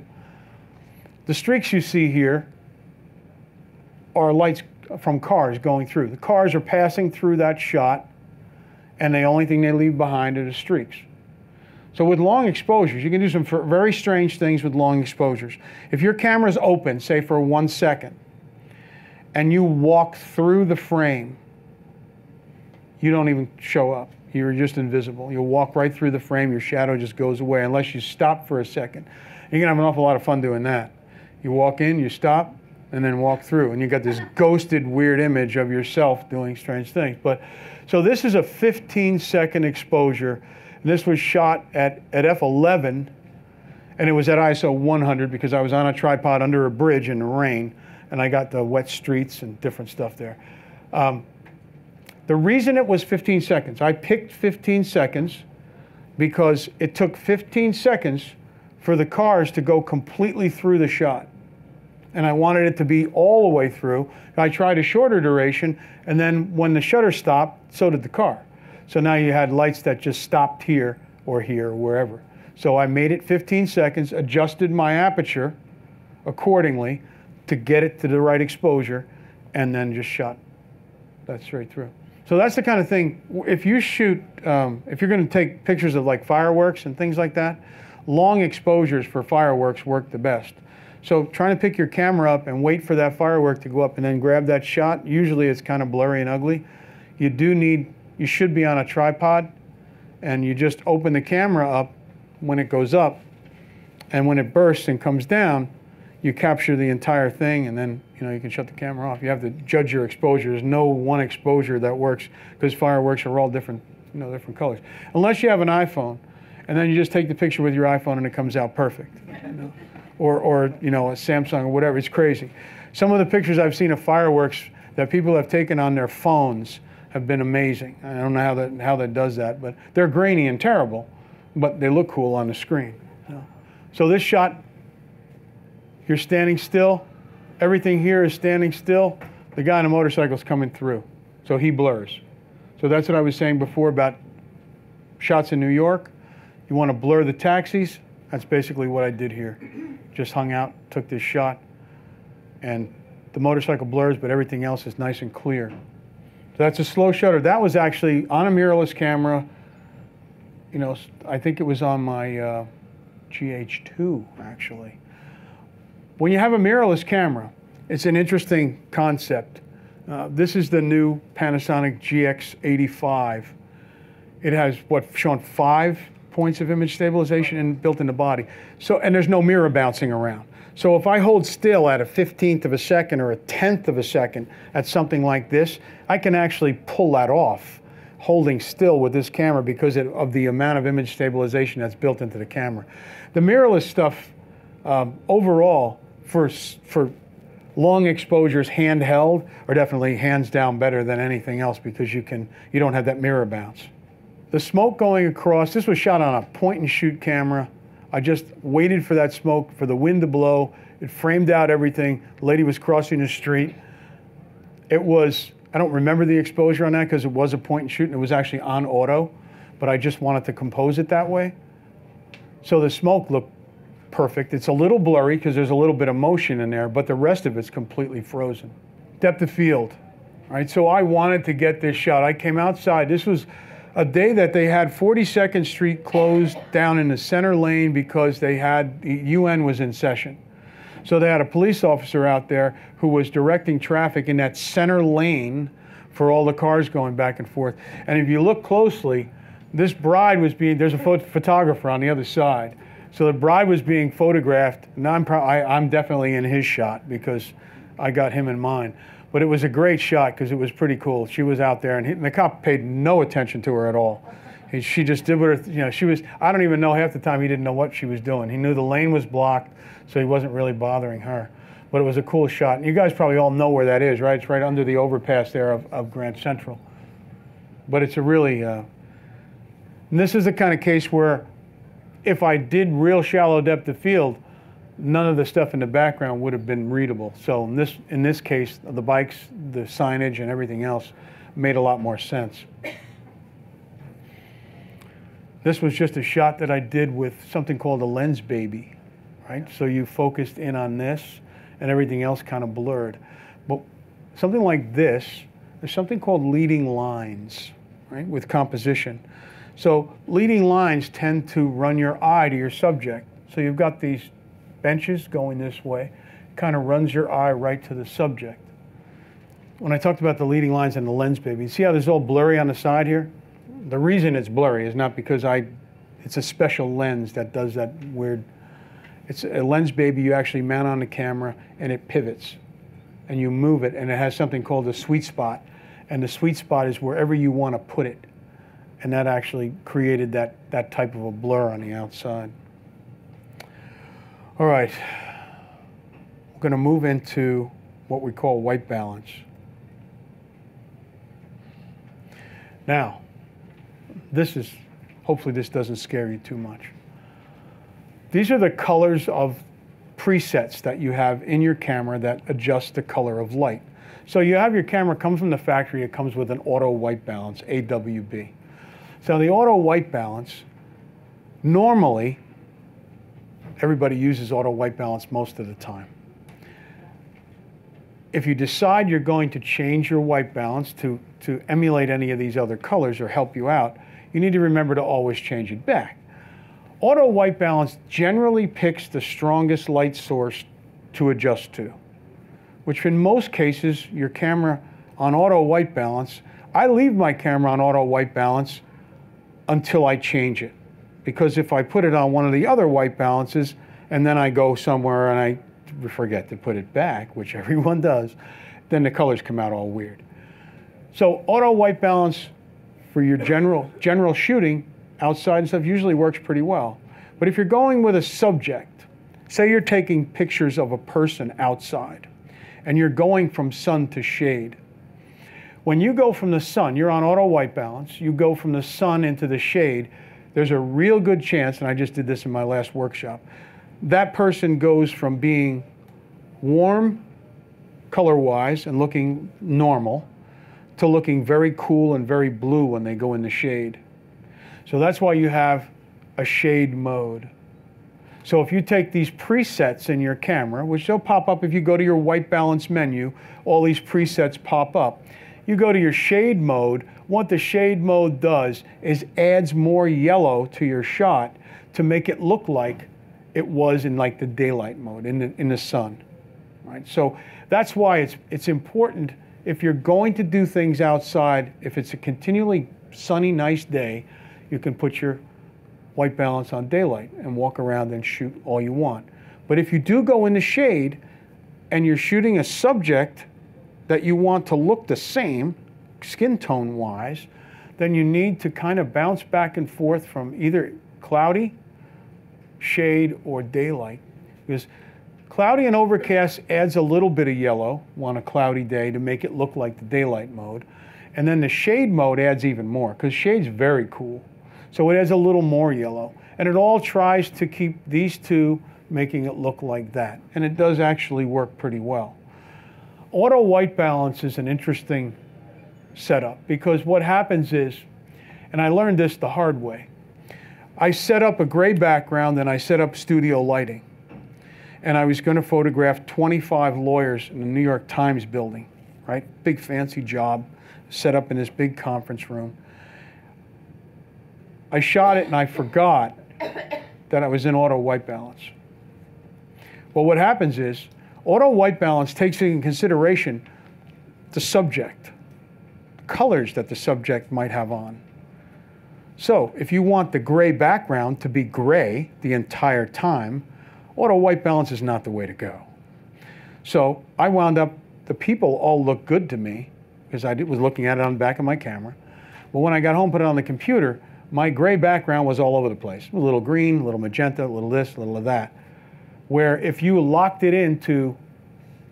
The streaks you see here are lights from cars going through. The cars are passing through that shot and the only thing they leave behind are the streaks. So with long exposures, you can do some very strange things with long exposures. If your camera's open, say for one second, and you walk through the frame, you don't even show up. You're just invisible. You'll walk right through the frame, your shadow just goes away unless you stop for a second. You're gonna have an awful lot of fun doing that. You walk in, you stop, and then walk through, and you got this ghosted, weird image of yourself doing strange things. But so this is a 15 second exposure. This was shot at, at f11 and it was at ISO 100 because I was on a tripod under a bridge in the rain and I got the wet streets and different stuff there. Um, The reason it was 15 seconds, I picked 15 seconds because it took 15 seconds for the cars to go completely through the shot. And I wanted it to be all the way through. I tried a shorter duration, and then when the shutter stopped, so did the car. So now you had lights that just stopped here or here or wherever. So I made it 15 seconds, adjusted my aperture accordingly to get it to the right exposure, and then just shot that straight through. So that's the kind of thing. If you shoot, um, if you're going to take pictures of like fireworks and things like that, long exposures for fireworks work the best. So trying to pick your camera up and wait for that firework to go up and then grab that shot, usually it's kind of blurry and ugly. You do need, you should be on a tripod and you just open the camera up when it goes up and when it bursts and comes down, you capture the entire thing and then you know you can shut the camera off. You have to judge your exposure. There's no one exposure that works because fireworks are all different, you know, different colors. Unless you have an iPhone, and then you just take the picture with your iPhone and it comes out perfect. You know? or, or you know a Samsung or whatever. It's crazy. Some of the pictures I've seen of fireworks that people have taken on their phones have been amazing. I don't know how that how that does that, but they're grainy and terrible, but they look cool on the screen. So this shot, you're standing still. Everything here is standing still. The guy on the motorcycle is coming through, so he blurs. So that's what I was saying before about shots in New York. You want to blur the taxis. That's basically what I did here just hung out, took this shot, and the motorcycle blurs, but everything else is nice and clear. So that's a slow shutter. That was actually on a mirrorless camera. You know, I think it was on my uh, GH2 actually. When you have a mirrorless camera, it's an interesting concept. Uh, this is the new Panasonic GX85. It has what shown five points of image stabilization and built in the body. So, and there's no mirror bouncing around. So if I hold still at a 15th of a second or a tenth of a second at something like this, I can actually pull that off holding still with this camera because of the amount of image stabilization that's built into the camera. The mirrorless stuff um, overall for, for long exposures handheld are definitely hands down better than anything else because you can you don't have that mirror bounce. The smoke going across, this was shot on a point and shoot camera. I just waited for that smoke, for the wind to blow. It framed out everything. The lady was crossing the street. It was, I don't remember the exposure on that because it was a point and shoot and it was actually on auto, but I just wanted to compose it that way. So the smoke looked perfect. It's a little blurry because there's a little bit of motion in there, but the rest of it's completely frozen. Depth of field. right? so I wanted to get this shot. I came outside. This was a day that they had 42nd Street closed down in the center lane because they had the UN was in session. So they had a police officer out there who was directing traffic in that center lane for all the cars going back and forth. And if you look closely, this bride was being, there's a photographer on the other side. So the bride was being photographed. Now I'm, I, I'm definitely in his shot because I got him in mine. But it was a great shot because it was pretty cool. She was out there, and, he, and, the cop paid no attention to her at all. He, she just did what her, you know, she was, I don't even know half the time he didn't know what she was doing. He knew the lane was blocked, so he wasn't really bothering her. But it was a cool shot. And you guys probably all know where that is, right? It's right under the overpass there of, of Grand Central. But it's a really, uh, this is the kind of case where if I did real shallow depth of field, none of the stuff in the background would have been readable. So in this, in this case, the bikes, the signage, and everything else made a lot more sense. This was just a shot that I did with something called a Lensbaby, right? So you focused in on this and everything else kind of blurred. But something like this, there's something called leading lines, right, with composition. So leading lines tend to run your eye to your subject. So you've got these benches going this way, kind of runs your eye right to the subject. When I talked about the leading lines and the Lensbaby, see how this is all blurry on the side here? The reason it's blurry is not because I, it's a special lens that does that weird, it's a Lensbaby you actually mount on the camera and it pivots and you move it and it has something called a sweet spot. And the sweet spot is wherever you want to put it. And that actually created that, that type of a blur on the outside. All right, we're going to move into what we call white balance. Now, this is, hopefully this doesn't scare you too much. These are the colors of presets that you have in your camera that adjust the color of light. So you have your camera comes from the factory, it comes with an auto white balance, AWB. So the auto white balance, normally, everybody uses auto white balance most of the time. If you decide you're going to change your white balance to, to emulate any of these other colors or help you out, you need to remember to always change it back. Auto white balance generally picks the strongest light source to adjust to, which in most cases, your camera on auto white balance, I leave my camera on auto white balance until I change it. Because if I put it on one of the other white balances and then I go somewhere and I forget to put it back, which everyone does, then the colors come out all weird. So auto white balance for your general general shooting outside and stuff usually works pretty well. But if you're going with a subject, say you're taking pictures of a person outside and you're going from sun to shade. When you go from the sun, you're on auto white balance, you go from the sun into the shade, there's a real good chance, and I just did this in my last workshop, that person goes from being warm color wise and looking normal to looking very cool and very blue when they go in the shade. So that's why you have a shade mode. So if you take these presets in your camera, which they'll pop up if you go to your white balance menu, all these presets pop up. You go to your shade mode, what the shade mode does is adds more yellow to your shot to make it look like it was in like the daylight mode, in the, in the sun. Right? So that's why it's, it's important if you're going to do things outside, if it's a continually sunny, nice day, you can put your white balance on daylight and walk around and shoot all you want. But if you do go in the shade and you're shooting a subject that you want to look the same, skin tone wise, then you need to kind of bounce back and forth from either cloudy, shade, or daylight. Because cloudy and overcast adds a little bit of yellow on a cloudy day to make it look like the daylight mode. And then the shade mode adds even more because shade's very cool. So it has a little more yellow. And it all tries to keep these two making it look like that. And it does actually work pretty well. Auto white balance is an interesting setup because what happens is, and I learned this the hard way, I set up a gray background and I set up studio lighting. And I was going to photograph 25 lawyers in the New York Times building, right? Big fancy job, set up in this big conference room. I shot it and I forgot that I was in auto white balance. Well, what happens is auto white balance takes into consideration the subject, colors that the subject might have on. So if you want the gray background to be gray the entire time, auto white balance is not the way to go. So I wound up, the people all looked good to me because I was looking at it on the back of my camera. But when I got home, put it on the computer, my gray background was all over the place. A little green, a little magenta, a little this, a little of that. Where if you locked it into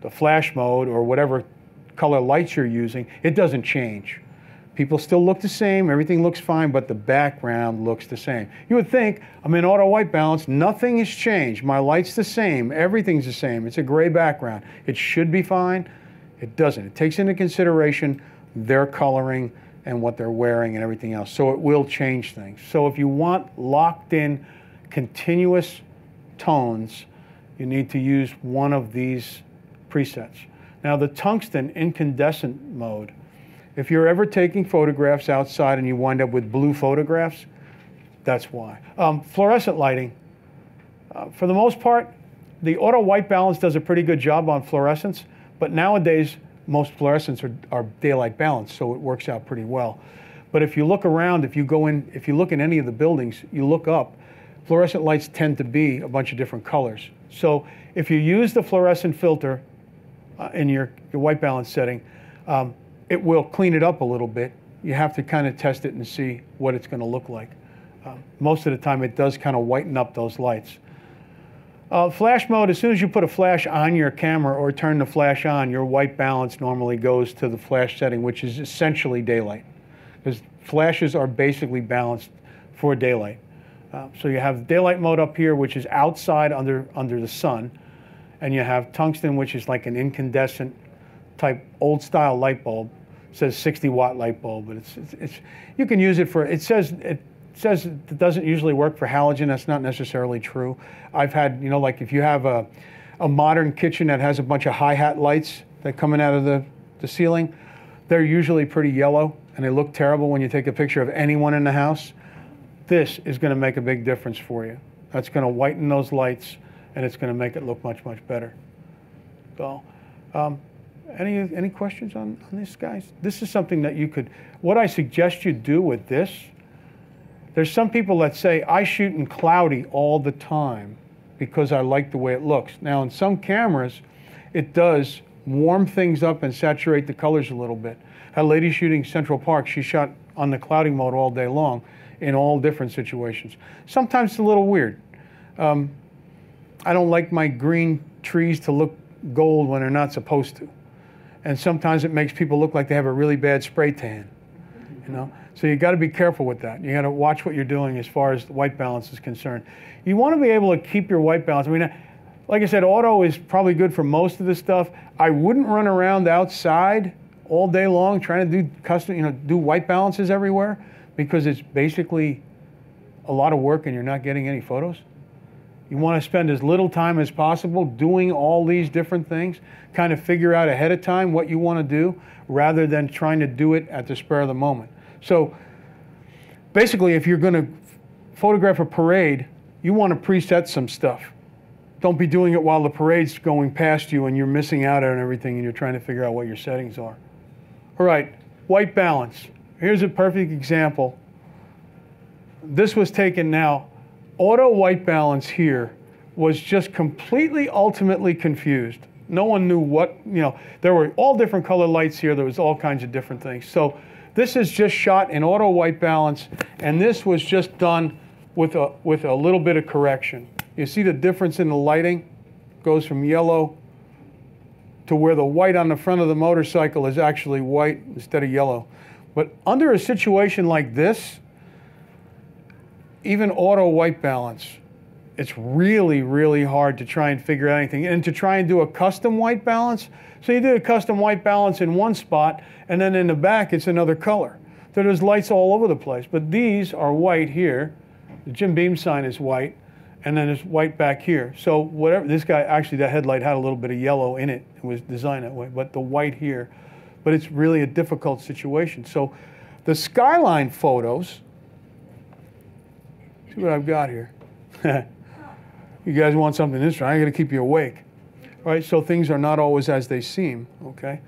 the flash mode or whatever color lights you're using, it doesn't change. People still look the same, everything looks fine, but the background looks the same. You would think, I'm in auto white balance, nothing has changed. My light's the same, everything's the same. It's a gray background. It should be fine. It doesn't. It takes into consideration their coloring, and what they're wearing and everything else. So it will change things. So if you want locked in continuous tones, you need to use one of these presets. Now the tungsten incandescent mode, if you're ever taking photographs outside and you wind up with blue photographs, that's why. Um, fluorescent lighting, uh, for the most part, the auto white balance does a pretty good job on fluorescence, but nowadays most fluorescents are, are daylight balanced, so it works out pretty well. But if you look around, if you go in, if you look in any of the buildings, you look up, fluorescent lights tend to be a bunch of different colors. So if you use the fluorescent filter uh, in your, your white balance setting, um, it will clean it up a little bit. You have to kind of test it and see what it's going to look like. Um, most of the time, it does kind of whiten up those lights. Uh, flash mode, as soon as you put a flash on your camera or turn the flash on, your white balance normally goes to the flash setting, which is essentially daylight. Because flashes are basically balanced for daylight. Uh, so you have daylight mode up here, which is outside under, under the sun, and you have tungsten, which is like an incandescent type old style light bulb. It says 60 watt light bulb, but it's, it's, it's you can use it for, it says, it says it doesn't usually work for halogen. That's not necessarily true. I've had, you know, like if you have a, a modern kitchen that has a bunch of hi-hat lights that coming out of the, the ceiling, they're usually pretty yellow and they look terrible when you take a picture of anyone in the house. This is going to make a big difference for you. That's going to whiten those lights and it's going to make it look much, much better. So, um, any, any questions on, on this, guys? This is something that you could, what I suggest you do with this, there's some people that say, I shoot in cloudy all the time because I like the way it looks. Now, in some cameras, it does warm things up and saturate the colors a little bit. A lady shooting Central Park, she shot on the cloudy mode all day long in all different situations. Sometimes it's a little weird. Um, I don't like my green trees to look gold when they're not supposed to. And sometimes it makes people look like they have a really bad spray tan, you know? So you got to be careful with that. You got to watch what you're doing as far as the white balance is concerned. You want to be able to keep your white balance. I mean, like I said, auto is probably good for most of the stuff. I wouldn't run around outside all day long trying to do custom, you know, do white balances everywhere because it's basically a lot of work and you're not getting any photos. You want to spend as little time as possible doing all these different things, kind of figure out ahead of time what you want to do rather than trying to do it at the spur of the moment. So basically, if you're going to photograph a parade, you want to preset some stuff. Don't be doing it while the parade's going past you and you're missing out on everything and you're trying to figure out what your settings are. All right, white balance. Here's a perfect example. This was taken now. Auto white balance here was just completely ultimately confused. No one knew what, you know, there were all different color lights here. There was all kinds of different things. So this is just shot in auto white balance, and this was just done with a, with a little bit of correction. You see the difference in the lighting? Goes from yellow to where the white on the front of the motorcycle is actually white instead of yellow. But under a situation like this, even auto white balance, it's really, really hard to try and figure out anything. And to try and do a custom white balance, so you do a custom white balance in one spot, and then in the back it's another color. So there's lights all over the place. But these are white here. The Jim Beam sign is white, and then there's white back here. So whatever, this guy, actually that headlight had a little bit of yellow in it. It was designed that way, but the white here. But it's really a difficult situation. So the skyline photos, see what I've got here. you guys want something interesting, I gotta keep you awake right? So things are not always as they seem, okay?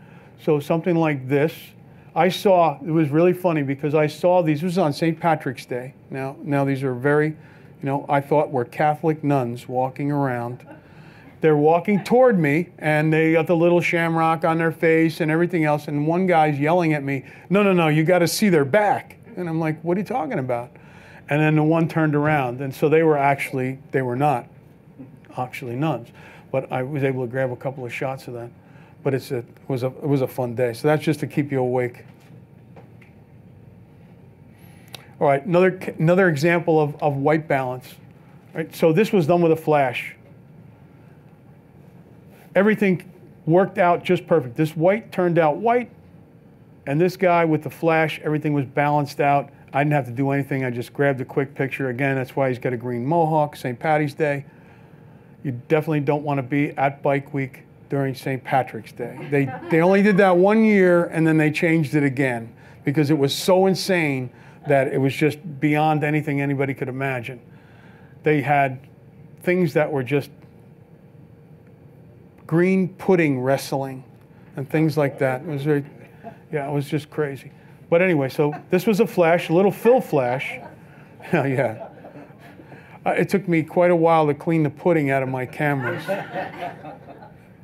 So something like this, I saw, it was really funny because I saw these, this was on St. Patrick's Day. Now, now these are very, you know, I thought were Catholic nuns walking around. They're walking toward me and they got the little shamrock on their face and everything else. And one guy's yelling at me, no, no, no, you got to see their back. And I'm like, what are you talking about? And then the one turned around. And so they were actually, they were not actually nuns but I was able to grab a couple of shots of that. But it's a, it, was a, it was a fun day. So that's just to keep you awake. All right, another, another example of, of white balance. Right, so this was done with a flash. Everything worked out just perfect. This white turned out white, and this guy with the flash, everything was balanced out. I didn't have to do anything. I just grabbed a quick picture. Again, that's why he's got a green mohawk, St. Patty's Day you definitely don't want to be at Bike Week during St. Patrick's Day. They, they only did that one year and then they changed it again because it was so insane that it was just beyond anything anybody could imagine. They had things that were just green pudding wrestling and things like that. It was very, yeah, it was just crazy. But anyway, so this was a flash, a little fill flash. yeah. Uh, it took me quite a while to clean the pudding out of my cameras.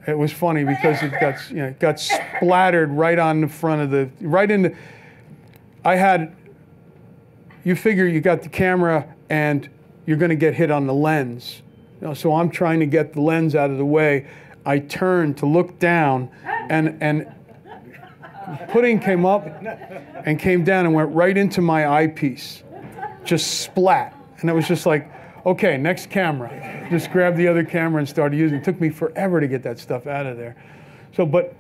It was funny because it got, you know, it got splattered right on the front of the, right in the, I had, you figure you got the camera and you're going to get hit on the lens. You know, so I'm trying to get the lens out of the way. I turned to look down and, and pudding came up and came down and went right into my eyepiece. Just splat. And it was just like, okay, next camera. Just grabbed the other camera and started using it. Took me forever to get that stuff out of there. So, but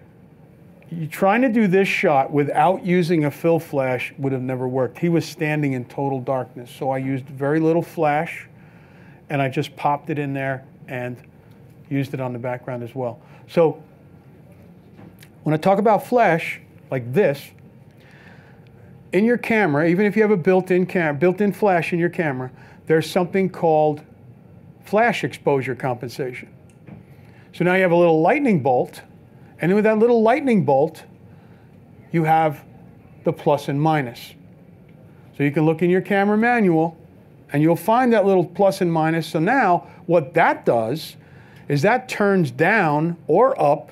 trying to do this shot without using a fill flash would have never worked. He was standing in total darkness. So I used very little flash and I just popped it in there and used it on the background as well. So when I talk about flash like this, in your camera, even if you have a built-in built-in flash in your camera, there's something called flash exposure compensation. So now you have a little lightning bolt, and with that little lightning bolt, you have the plus and minus. So you can look in your camera manual and you'll find that little plus and minus. So now what that does is that turns down or up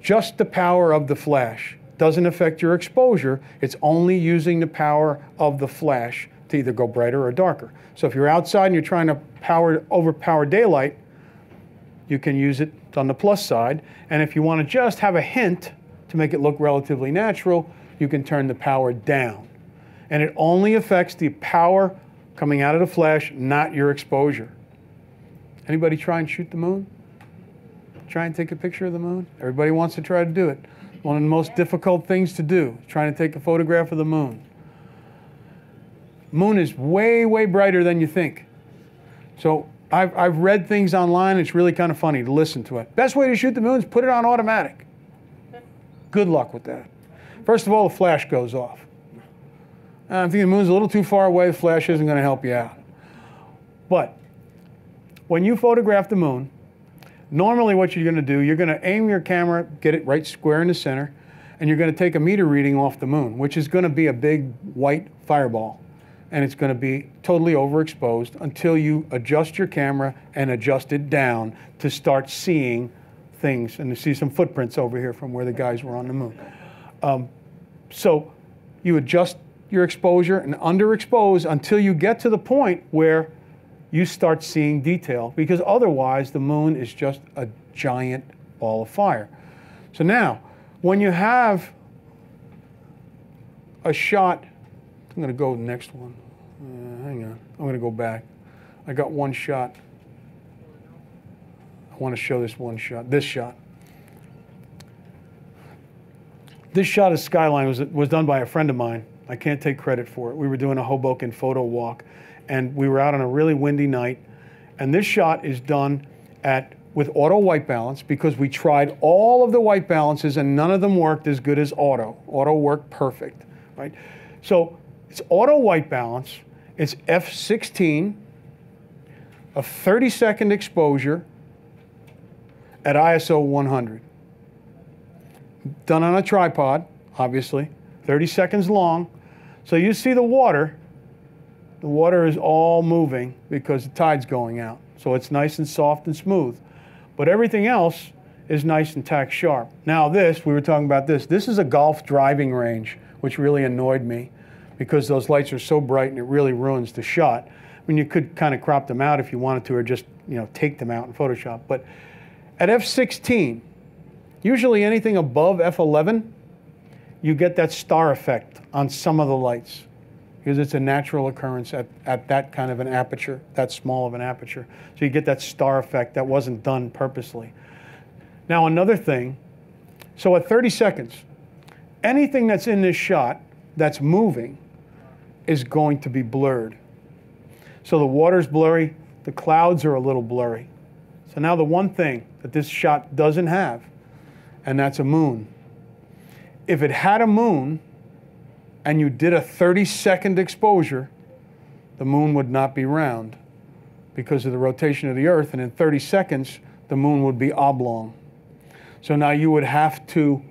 just the power of the flash. Doesn't affect your exposure. It's only using the power of the flash to either go brighter or darker. So if you're outside and you're trying to power overpower daylight, you can use it on the plus side. And if you want to just have a hint to make it look relatively natural, you can turn the power down. And it only affects the power coming out of the flash, not your exposure. Anybody try and shoot the moon? Try and take a picture of the moon? Everybody wants to try to do it. One of the most difficult things to do, trying to take a photograph of the moon. Moon is way, way brighter than you think. So I've, I've read things online. It's really kind of funny to listen to it. Best way to shoot the moon is put it on automatic. Good luck with that. First of all, the flash goes off. Uh, I think the moon's a little too far away. The flash isn't going to help you out. But when you photograph the moon, normally what you're going to do, you're going to aim your camera, get it right square in the center, and you're going to take a meter reading off the moon, which is going to be a big white fireball. And it's going to be totally overexposed until you adjust your camera and adjust it down to start seeing things and to see some footprints over here from where the guys were on the moon. Um, so you adjust your exposure and underexpose until you get to the point where you start seeing detail because otherwise the moon is just a giant ball of fire. So now, when you have a shot, I'm going to go next one. Uh, hang on, I'm going to go back. I got one shot. I want to show this one shot, this shot. This shot of skyline was, was done by a friend of mine. I can't take credit for it. We were doing a Hoboken photo walk, and we were out on a really windy night. And this shot is done at with auto white balance because we tried all of the white balances and none of them worked as good as auto. Auto worked perfect, right? So it's auto white balance. It's f16, a 30 second exposure at ISO 100. Done on a tripod, obviously, 30 seconds long. So you see the water, the water is all moving because the tide's going out. So it's nice and soft and smooth. But everything else is nice and tack sharp. Now this, we were talking about this, this is a golf driving range, which really annoyed me because those lights are so bright and it really ruins the shot. I mean, you could kind of crop them out if you wanted to or just, you know, take them out in Photoshop. But at f16, usually anything above f11, you get that star effect on some of the lights because it's a natural occurrence at, at that kind of an aperture, that small of an aperture. So you get that star effect that wasn't done purposely. Now, another thing, so at 30 seconds, anything that's in this shot that's moving is going to be blurred. So the water's blurry, the clouds are a little blurry. So now the one thing that this shot doesn't have, and that's a moon. If it had a moon, and you did a 30 second exposure, the moon would not be round because of the rotation of the earth. And in 30 seconds, the moon would be oblong. So now you would have to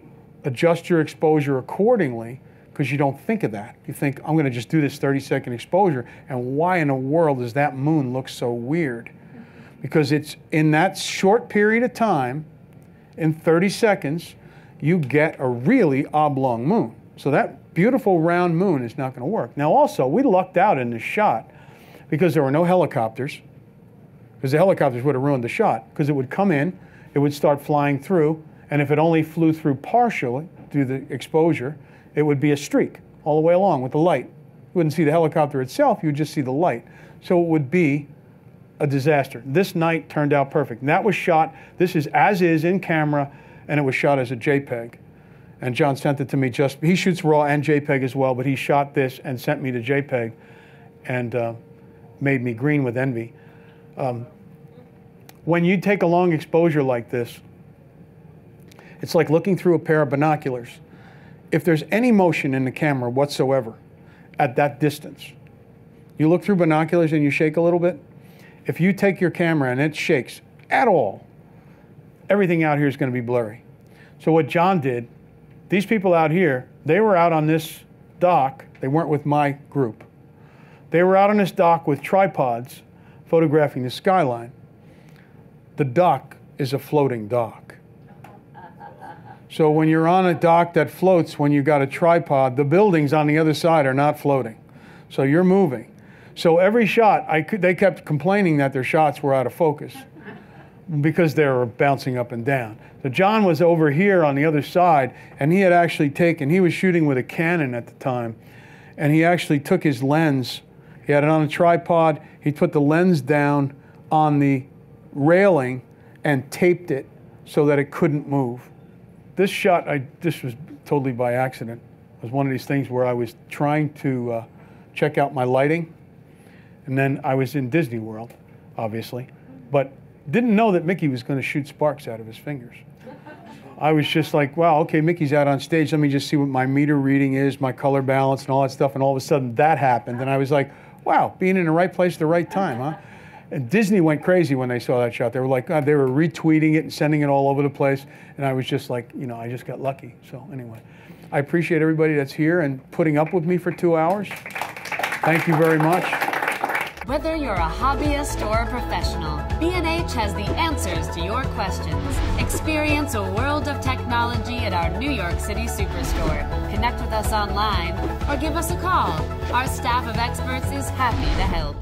adjust your exposure accordingly because you don't think of that. You think, I'm going to just do this 30 second exposure. And why in the world does that moon look so weird? Because it's in that short period of time, in 30 seconds, you get a really oblong moon. So that beautiful round moon is not going to work. Now, also, we lucked out in this shot because there were no helicopters, because the helicopters would have ruined the shot, because it would come in, it would start flying through, and if it only flew through partially, through the exposure, it would be a streak all the way along with the light. You wouldn't see the helicopter itself, you would just see the light. So it would be a disaster. This night turned out perfect. And that was shot, this is as is in camera, and it was shot as a JPEG. And John sent it to me just, he shoots RAW and JPEG as well, but he shot this and sent me the JPEG and uh, made me green with envy. Um, when you take a long exposure like this, it's like looking through a pair of binoculars. If there's any motion in the camera whatsoever at that distance, you look through binoculars and you shake a little bit. If you take your camera and it shakes at all, everything out here is going to be blurry. So what John did, these people out here, they were out on this dock. They weren't with my group. They were out on this dock with tripods photographing the skyline. The dock is a floating dock. So when you're on a dock that floats, when you've got a tripod, the buildings on the other side are not floating. So you're moving. So every shot, they kept complaining that their shots were out of focus because they were bouncing up and down. So John was over here on the other side, and he had actually taken, he was shooting with a Canon at the time, and he actually took his lens, he had it on a tripod, he put the lens down on the railing and taped it so that it couldn't move this shot, I this was totally by accident. It was one of these things where I was trying to uh, check out my lighting, and then I was in Disney World, obviously, but didn't know that Mickey was going to shoot sparks out of his fingers. I was just like, wow, okay, Mickey's out on stage. Let me just see what my meter reading is, my color balance, and all that stuff. And all of a sudden, that happened, and I was like, wow, being in the right place at the right time, huh? And Disney went crazy when they saw that shot. They were like, uh, they were retweeting it and sending it all over the place. And I was just like, you know, I just got lucky. So anyway, I appreciate everybody that's here and putting up with me for two hours. Thank you very much. Whether you're a hobbyist or a professional, B&H has the answers to your questions. Experience a world of technology at our New York City Superstore. Connect with us online or give us a call. Our staff of experts is happy to help.